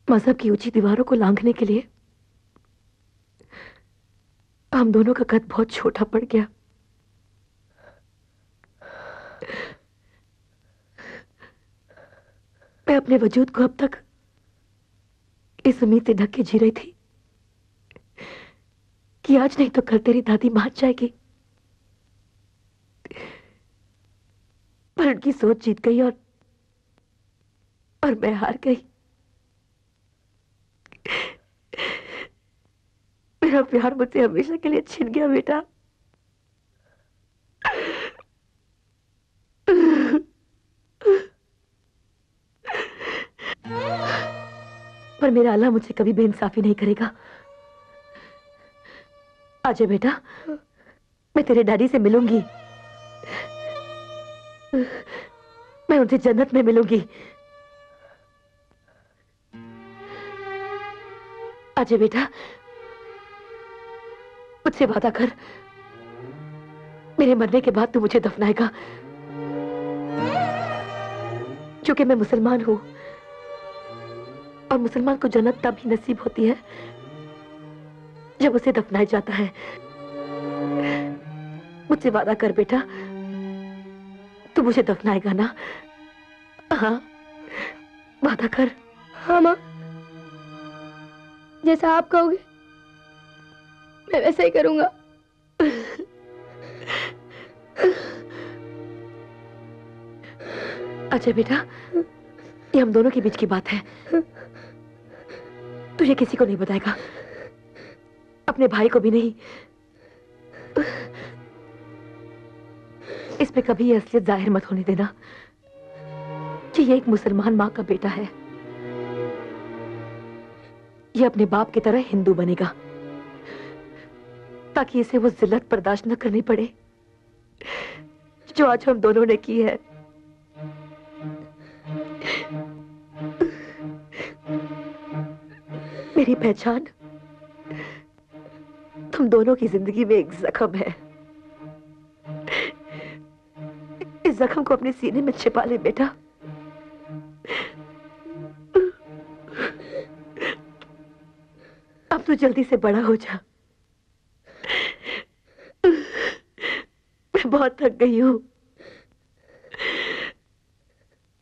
[SPEAKER 18] मज़हब की ऊँची दीवारों को लांघने के लिए हम दोनों का कद बहुत छोटा पड़ गया। मैं अपने वजूद को अब तक इस उम्मीद से ढक के जी रही थी कि आज नहीं तो कल तेरी दादी मान जाएगी। पर उनकी सोच जीत गई और और मैं हार गई। मेरा प्यार मुझसे हमेशा के लिए छिन गया, बेटा। पर मेरा अल्लाह मुझे कभी बेइंसाफी नहीं करेगा। आजा बेटा, मैं तेरे डैडी से मिलूँगी। मैं उनसे जन्नत में मिलूँगी। आजा बेटा, मुझसे वादा कर। मेरे मरने के बाद तू मुझे दफनाएगा। क्योंकि मैं मुसलमान हूँ, और मुसलमान को जन्नत तब ही नसीब होती है, जब उसे दफनाया जाता है। मुझसे वादा कर बेटा। तू मुझे दफनाएगा ना? हाँ। वादा कर।
[SPEAKER 16] हाँ माँ। जैसा आप कहोगे मैं वैसा ही करूँगा।
[SPEAKER 18] अच्छा बेटा ये हम दोनों के बीच की बात है। तुझे किसी को नहीं बताएगा। अपने भाई को भी नहीं। इसमें कभी ये असलियत ज़ाहिर मत होने देना कि ये एक मुसलमान माँ का बेटा है। ये अपने बाप की तरह हिंदू बनेगा, ताकि इसे वो जिल्लत बर्दाश्त न करनी पड़े, जो आज हम दोनों ने की है। मेरी पहचान, तुम दोनों की ज़िंदगी में एक जख्म है। जख्म को अपने सीने में छिपा ले, बेटा। अब तो जल्दी से बड़ा हो जा। मैं बहुत थक गई हूँ।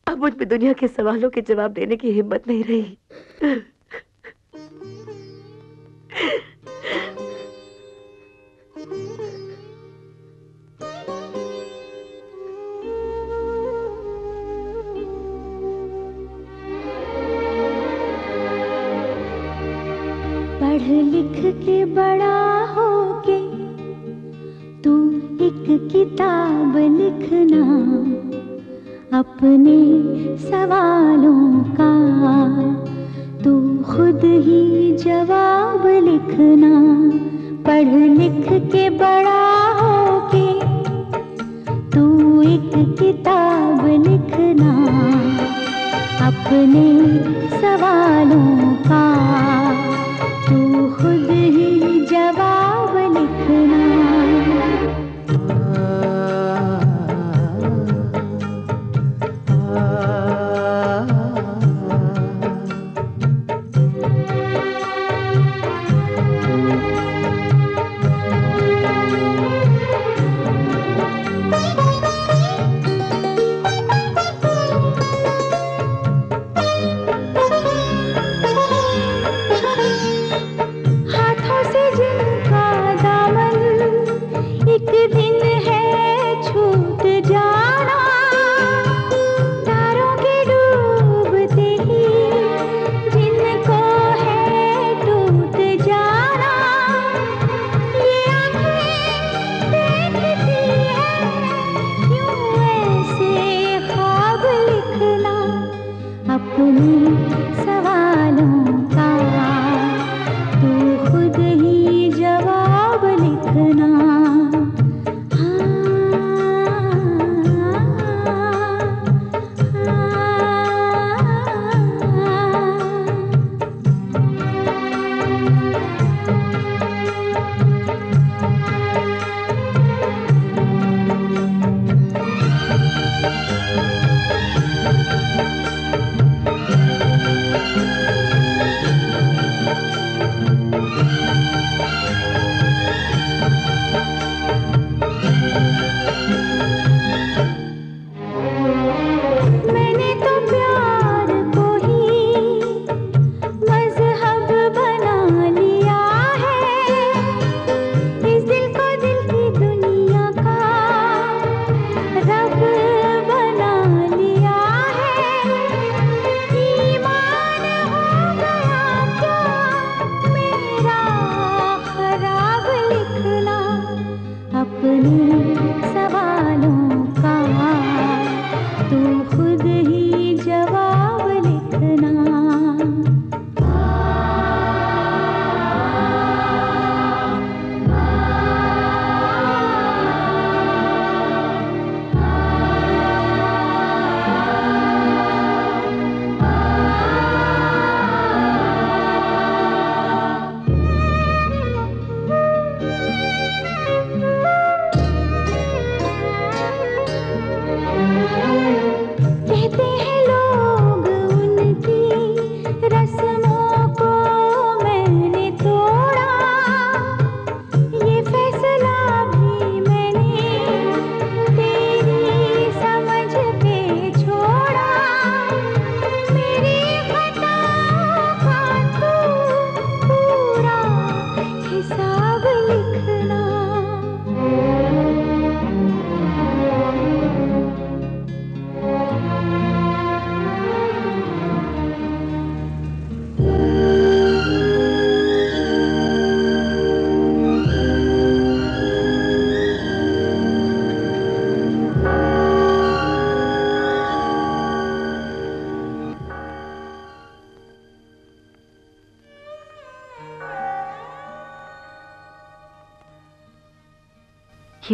[SPEAKER 18] अब मुझमें दुनिया के सवालों के जवाब देने की हिम्मत नहीं रही।
[SPEAKER 17] पढ़ लिख के बड़ा होके तू एक किताब लिखना अपने सवालों का। तू खुद ही जवाब लिखना, पढ़ लिख के बड़ा होके, तू एक किताब लिखना अपने सवालों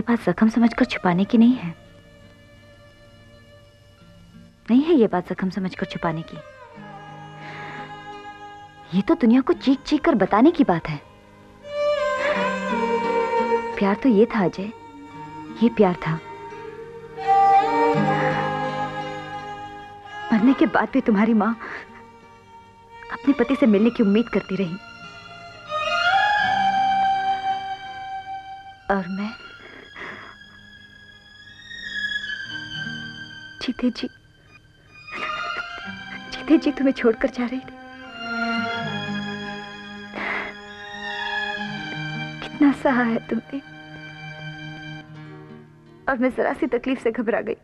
[SPEAKER 1] ये बात जख्म समझकर छुपाने की नहीं है। नहीं है ये बात जख्म समझकर छुपाने की। ये तो दुनिया को चीख चीख कर बताने की बात है। प्यार तो ये था, अजय। ये प्यार था। मरने के बाद भी तुम्हारी माँ अपने पति से मिलने की उम्मीद करती रही। जीते जी। जीते जी तुम्हें छोड़कर जा रही थी। कितना सहा है तुमने। और मैं जरा सी तकलीफ़ से घबरा गई।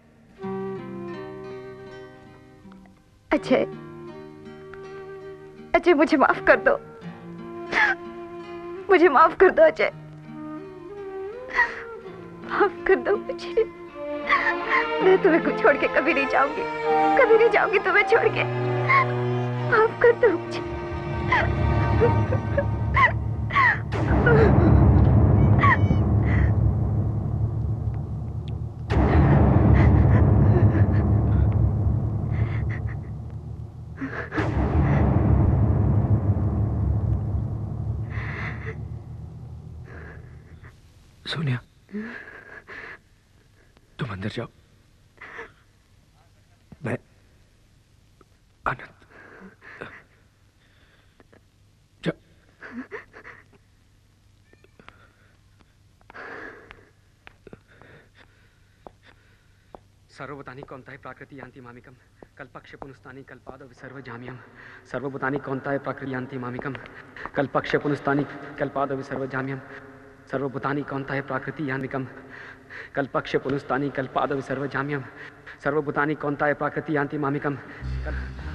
[SPEAKER 1] अच्छे अजय, मुझे माफ़ कर दो। मुझे माफ़ कर दो अजय। माफ़ कर दो मुझे। मैं तुम्हें कुछ छोड़ के कभी नहीं जाऊँगी। कभी नहीं जाऊँगी तुम्हें छोड़ के। माफ़ कर दो मुझे
[SPEAKER 3] सोनिया तुम अंदर जाओ मैं आनंद
[SPEAKER 23] सर्वभूतानि कौन्ताय प्राकृति यान्ति मामिकं कल्पक्ष पुनस्तानि कल्पाद विसर्व जाम्यम सर्वभूतानि कौन्ताय प्राकृति यान्ति मामिकं कल्पक्ष पुनस्तानि कल्पाद विसर्व जाम्यम सर्वभूतानि कौन्ताय प्राकृति यान्तिकं कल्पक्ष पुनस्तानि कल्पाद सर्वजाम्यम सर्वभूतानि कौन्ताय प्राकृति यांति मामिकम। कल्प-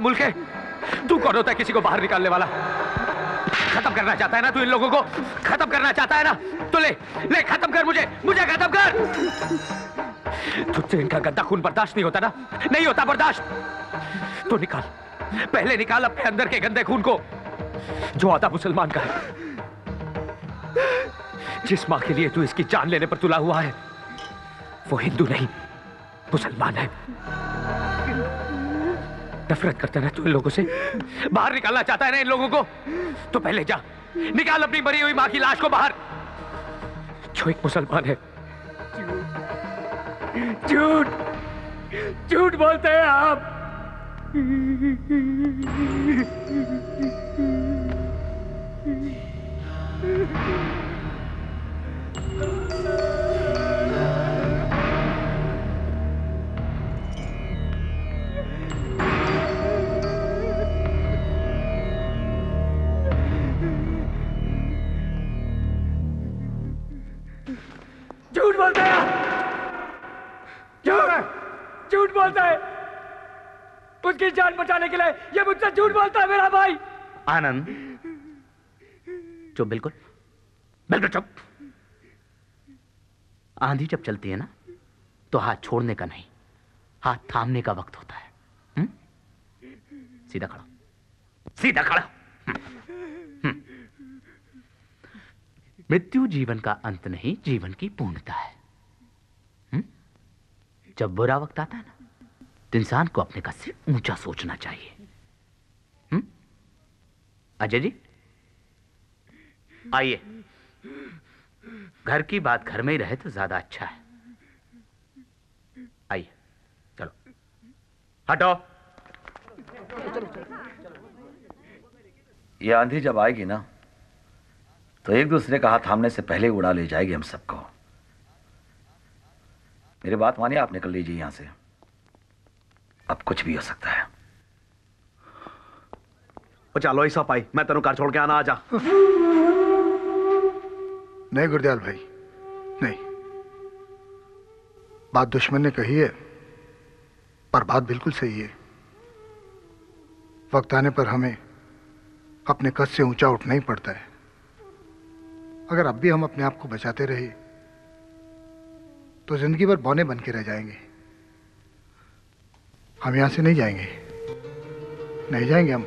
[SPEAKER 34] का
[SPEAKER 3] मुल्क है। तू कौन होता है किसी को बाहर निकालने वाला? खत्म करना चाहता है ना तू इन लोगों को? खत्म करना चाहता है ना? तो ले ले, खत्म कर मुझे मुझे खत्म कर। तुझसे इनका गंदा खून बर्दाश्त नहीं होता ना? नहीं होता बर्दाश्त। तो निकाल, पहले निकाल अपने अंदर के गंदे खून को, जो आधा मुसलमान का है। जिस माँ के लिए तू इसकी जान लेने पर तुला हुआ है, वो हिंदू नहीं, मुसलमान है। नफरत करता है तू इन लोगों से। बाहर निकालना चाहता है ना इन लोगों को? तो पहले जा। निकाल अपनी मरी हुई माँ की लाश को बाहर। जो एक मुसलमान है।
[SPEAKER 34] झूठ। झूठ बोलते हैं आप।
[SPEAKER 23] बोलता बचाने के लिए। ये मुझसे झूठ बोलता है मेरा भाई।
[SPEAKER 7] आनंद, चुप बिल्कुल। बिल्कुल चुप। आंधी जब चलती है ना तो हाथ छोड़ने का नहीं, हाथ थामने का वक्त होता है। हुँ? सीधा खड़ा सीधा खड़ा हम्म। मृत्यु जीवन का अंत नहीं, जीवन की पूर्णता है। हुँ? जब बुरा वक्त आता है ना तो इंसान को अपने कद से ऊँचा सोचना चाहिए। अजय जी? आइए। घर की बात घर में ही रहे तो ज़्यादा अच्छा है। आइए, चलो। हटो।
[SPEAKER 12] ये आंधी जब आएगी ना तो एक दूसरे का हाथ थामने से पहले उड़ा ले जाएगी हम सबको। मेरी बात मानिए, आप निकल लीजिए यहाँ से। अब कुछ भी हो सकता है।
[SPEAKER 35] ओ चलो ऐसा पाई मैं तेनों कार छोड़ के आना आजा
[SPEAKER 36] नहीं गुरदयाल भाई नहीं। बात दुश्मन ने कही है पर बात बिल्कुल सही है। वक्त आने पर हमें अपने कद से ऊँचा उठना ही पड़ता है। अगर अब भी हम अपने आप को बचाते रहे तो ज़िंदगी भर बौने बन के रह जाएँगे। हम यहाँ से नहीं जाएँगे। नहीं जाएँगे हम?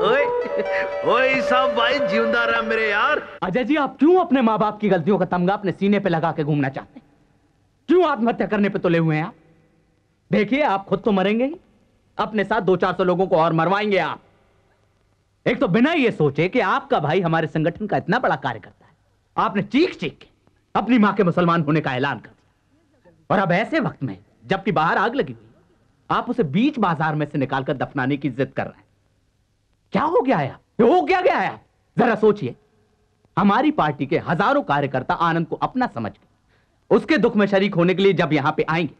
[SPEAKER 35] ओए ओए सब भाई ज़िंदा रहा मेरे यार।
[SPEAKER 7] अजय जी आप क्यों अपने माँ बाप की गलतियों का तमगा अपने सीने पे लगा के घूमना चाहते हैं? क्यों आत्महत्या करने पे तुले हुए हैं आप? देखिए आप खुद तो मरेंगे ही। अपने साथ दो चार सौ लोगों को और मरवाएँगे आप। एक तो बिना ये सोचे कि आपका भाई हमारे संगठन का इतना बड़ा कार्य करता है। आपने चीख चीख के अपनी माँ के मुसलमान होने का ऐलान कर दिया। और अब ऐसे वक्त में, जबकि बाहर आग लगी हुई, आप उसे बीच बाज़ार में से निकालकर दफनाने की जिद कर रहे हैं। क्या हो गया है? हो क्या गया है? जरा सोचिए। हमारी पार्टी के हज़ारों कार्यकर्ता आनंद को अपना समझ के उसके दुख में शरीक होने के लिए जब यहाँ पे आएँगे,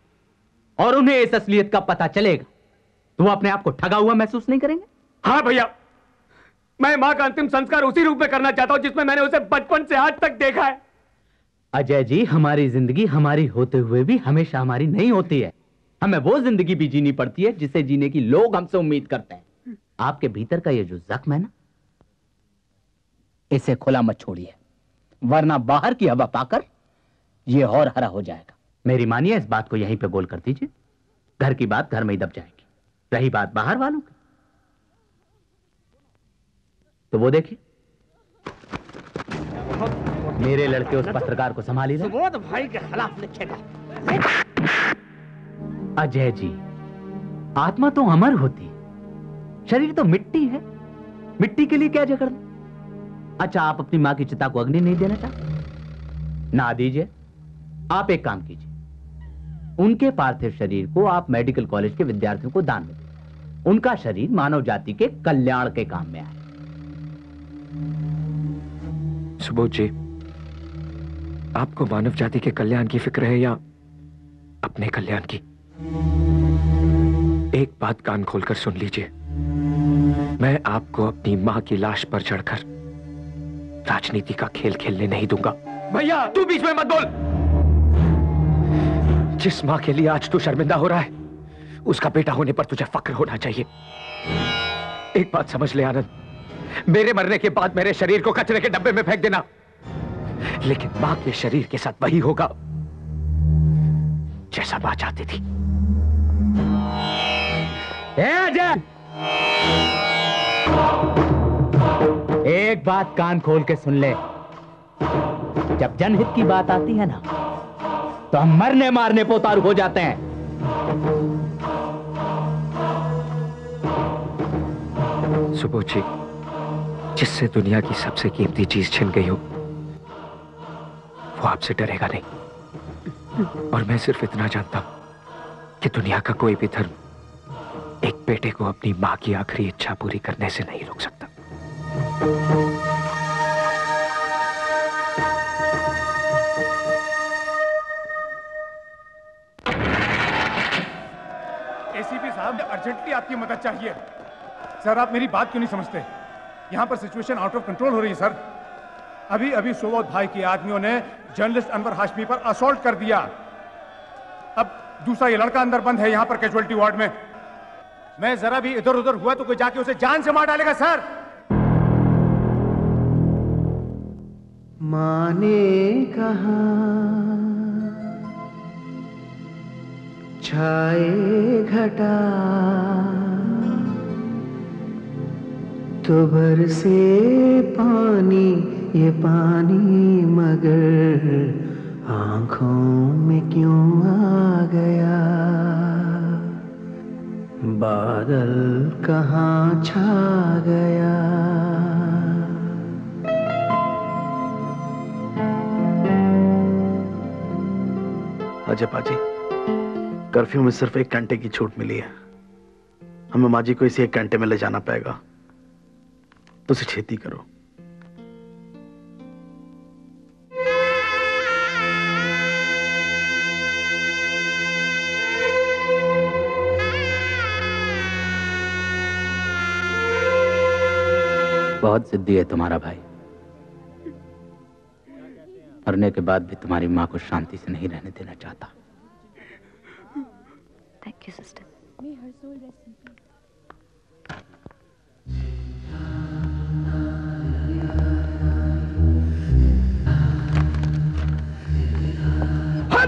[SPEAKER 7] और उन्हें इस असलियत का पता चलेगा तो वो अपने आप को ठगा हुआ महसूस नहीं करेंगे?
[SPEAKER 23] हाँ भैया मैं माँ का अंतिम संस्कार उसी रूप में करना चाहता हूँ जिसमें मैंने उसे बचपन से आज तक देखा है।
[SPEAKER 7] अजय जी, हमारी ज़िंदगी हमारी होते हुए भी हमेशा हमारी नहीं होती है। हमें वो ज़िंदगी भी जीनी पड़ती है जिसे जीने की लोग हमसे उम्मीद करते हैं। आपके भीतर का ये जो जख्म है ना, इसे खुला मत छोड़िए, वरना बाहर की हवा पाकर ये और हरा हो जाएगा। मेरी मानिए, इस बात को यहीं पे गोल कर दीजिए। घर की बात घर में ही दब जाएगी। रही बात बाहर वालों की। तो वो देखिए। मेरे लड़के उस पत्रकार को संभाली
[SPEAKER 23] सुबोध भाई के खिलाफ लिखेगा।
[SPEAKER 7] अजय जी आत्मा तो अमर होती शरीर तो मिट्टी है। मिट्टी के लिए क्या झगड़ना अच्छा आप अपनी माँ की चिता को अग्नि नहीं देना चाहते? ना दीजिए। आप एक काम कीजिए। उनके पार्थिव शरीर को आप मेडिकल कॉलेज के विद्यार्थियों को दान में दें उनका शरीर मानव जाति के कल्याण के काम में आए।
[SPEAKER 3] सुबोध जी, आपको मानव जाति के कल्याण की फ़िक्र है या अपने कल्याण की? एक बात कान खोलकर सुन लीजिए। मैं आपको अपनी माँ की लाश पर चढ़कर राजनीति का खेल खेलने नहीं दूँगा।
[SPEAKER 23] भैया, तू बीच में मत बोल।
[SPEAKER 3] जिस माँ के लिए आज तू शर्मिंदा हो रहा है, उसका बेटा होने पर तुझे फक्र होना चाहिए। एक बात समझ ले आनंद। मेरे मरने के बाद मेरे शरीर को कचरे के डब्बे में फेंक देना। लेकिन माँ के शरीर के साथ वही होगा, जैसा माँ चाहती थी।
[SPEAKER 7] एक बात कान खोल के सुन ले। जब जनहित की बात आती है ना तो हम मरने मारने पे उतारू हो जाते हैं।
[SPEAKER 3] सुबोध जी जिससे दुनिया की सबसे कीमती चीज़ छिन गई हो, वो आपसे डरेगा नहीं। और मैं सिर्फ़ इतना जानता हूँ कि दुनिया का कोई भी धर्म एक बेटे को अपनी माँ की आखिरी इच्छा पूरी करने से नहीं रोक सकता।
[SPEAKER 27] एसीपी साहब अर्जेंटली आपकी मदद चाहिए। सर, आप मेरी बात क्यों नहीं समझते?
[SPEAKER 26] यहाँ पर सिचुएशन आउट ऑफ़ कंट्रोल हो रही है सर अभी अभी सोवोद भाई के आदमियों ने जर्नलिस्ट अनवर हाशमी पर असॉल्ट कर दिया। अब दूसरा ये लड़का अंदर बंद है यहाँ पर कैजुअलिटी वार्ड में। मैं जरा भी इधर उधर हुआ तो कोई जाके उसे जान से मार डालेगा सर
[SPEAKER 4] माने कहा, छाए घटा। तो बरसे पानी, ये पानी मगर आँखों में क्यों आ गया? बादल कहाँ छा गया?
[SPEAKER 35] अजय पाजी, कर्फ्यू में सिर्फ़ एक घंटे की छूट मिली है। हमें माजी को इसी एक घंटे में ले जाना पड़ेगा। उसे छेती करो।
[SPEAKER 7] बहुत जिद्दी है तुम्हारा भाई। मरने के बाद भी तुम्हारी माँ को शांति से नहीं रहने देना चाहता।
[SPEAKER 5] थैंक यू सिस्टर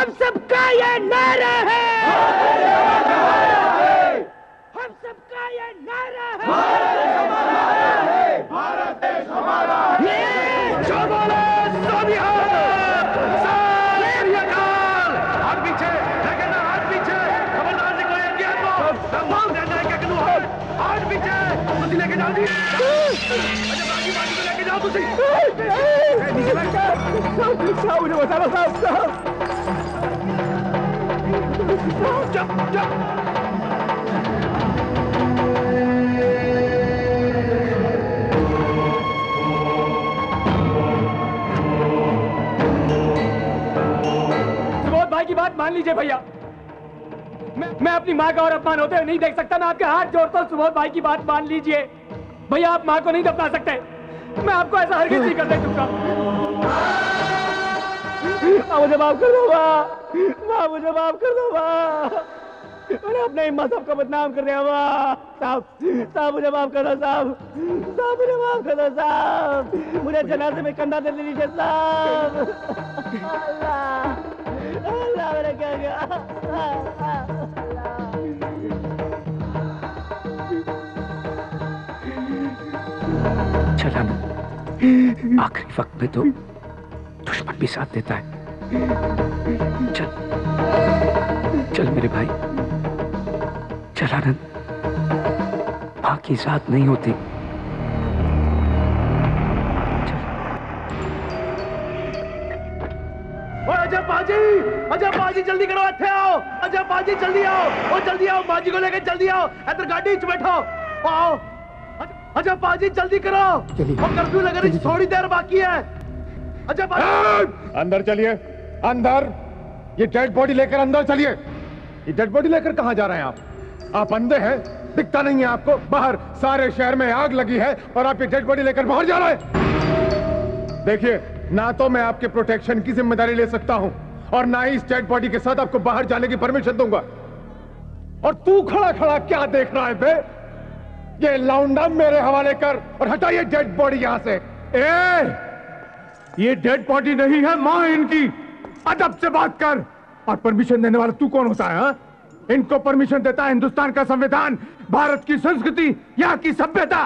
[SPEAKER 23] हम सबका ये नारा है। हम सबका ये नारा है। भारत देश हमारा है। जो बोले सो बिहार हाथ पीछे, लेकिन हाथ पीछे। खबरदार है क्या करूँ हाथ पीछे। तुझे लेके जाओ जी। लेके जाओ तुझे साहब साहब साहब।
[SPEAKER 37] मान लीजिए भैया। मैं अपनी माँ का और अपमान होते हुए नहीं देख सकता मैं आपके हाथ जोड़ता हूँ सुबोध भाई की बात मान लीजिए। भैया, आप माँ को नहीं दफना सकते। मैं आपको ऐसा हरगिज नहीं करने दूँगा माँ मुझे माफ़ कर दो माँ मुझे माफ़ कर दो माँ मैंने अपने हिम्मा साहब का बदनाम कर दिया माँ साहब साहब मुझे माफ़ कर दो, साहब। साहब मुझे माफ़ कर दो, साहब। मुझे जनाजे में कंधा दे दीजिए, साहब। अल्लाह। अल्लाह मैंने क्या किया
[SPEAKER 3] चला आखिरी वक्त में तो दुश्मन भी साथ देता है। चल। चल मेरे भाई। चल आनंद। बाकी साथ नहीं होती।
[SPEAKER 35] ओ अजय पाजी अजय पाजी जल्दी करो ਇੱਥੇ आओ। अजय पाजी जल्दी आओ। ओ जल्दी आओ बाजी को लेके जल्दी आओ। इधर गाड़ी च बैठो। आओ। अजय पाजी जल्दी करो। वो कर्फ्यू लगने की थोड़ी देर बाकी है। अजय पाजी
[SPEAKER 26] अंदर चलिए। अंदर। ये डेड बॉडी लेकर अंदर चलिए। ये डेड बॉडी लेकर कहा जा रहे हैं आप? आप अंधे हैं, दिखता नहीं है आपको। बाहर सारे शहर में आग लगी है और आप ये डेड बॉडी लेकर बाहर जा रहे हैं। देखिए, ना तो मैं आपके प्रोटेक्शन की ज़िम्मेदारी ले सकता हूँ और ना ही इस डेड बॉडी के साथ आपको बाहर जाने की परमिशन दूँगा। और तू खड़ा खड़ा क्या देख रहा है बे? ये लाउंडा मेरे हवाले कर और हटा ये डेड बॉडी यहाँ से। ए! ये डेड बॉडी नहीं है माँ इनकी। अदब से बात कर। और परमिशन देने वाला तू कौन होता है हा? इनको परमिशन देता है हिंदुस्तान का संविधान भारत की संस्कृति यहाँ की सभ्यता।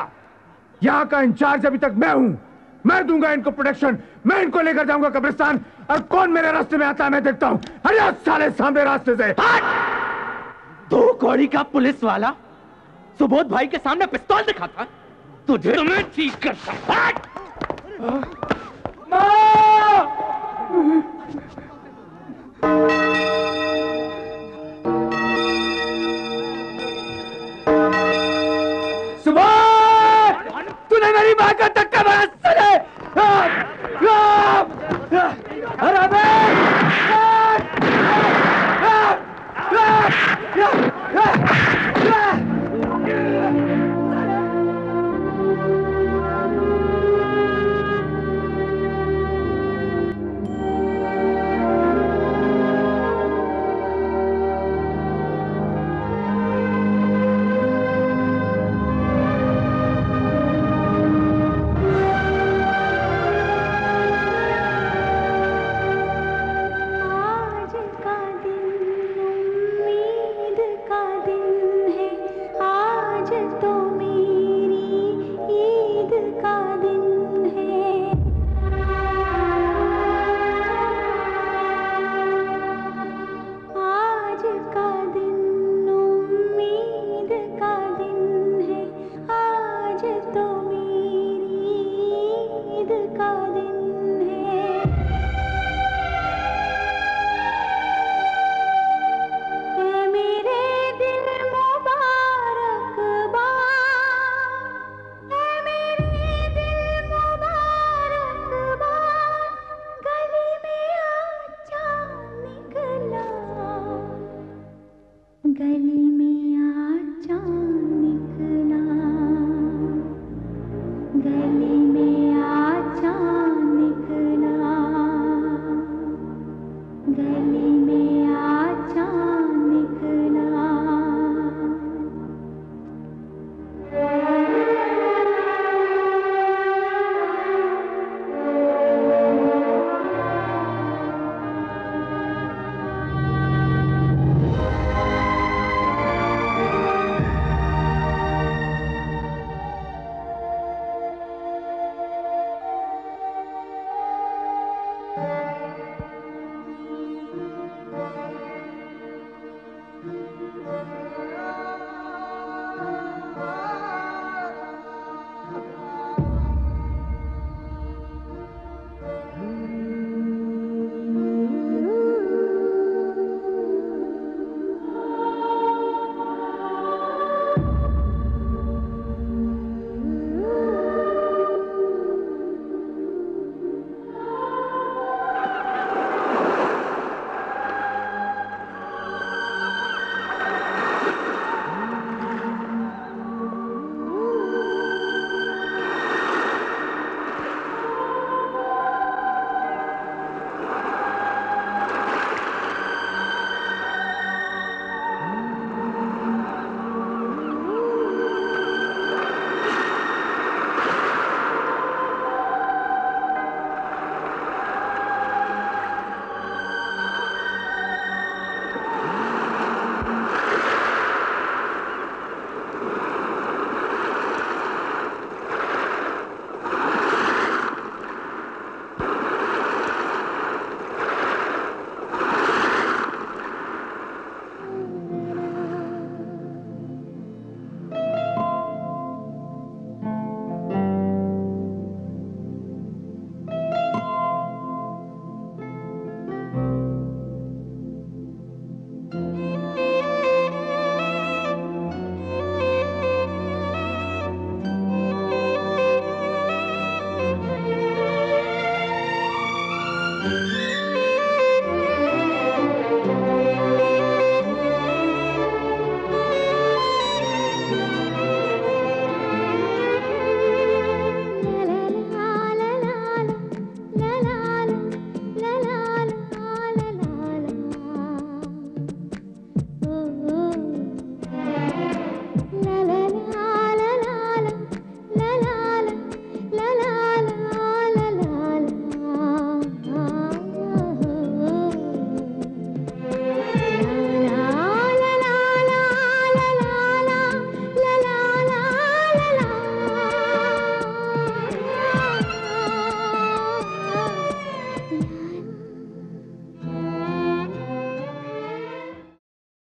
[SPEAKER 26] यहाँ का इंचार्ज अभी तक मैं हूँ। मैं दूँगा इनको प्रोटेक्शन मैं इनको लेकर जाऊँगा कब्रिस्तान। और कौन मेरे रास्ते में आता है मैं देखता हूँ। अरे साले सामने रास्ते से।
[SPEAKER 35] दो कौड़ी का पुलिस वाला सुबोध भाई के सामने पिस्तौल दिखाता तुझे मैं ठीक करता हट!
[SPEAKER 23] तूने का धक्का!
[SPEAKER 17] आज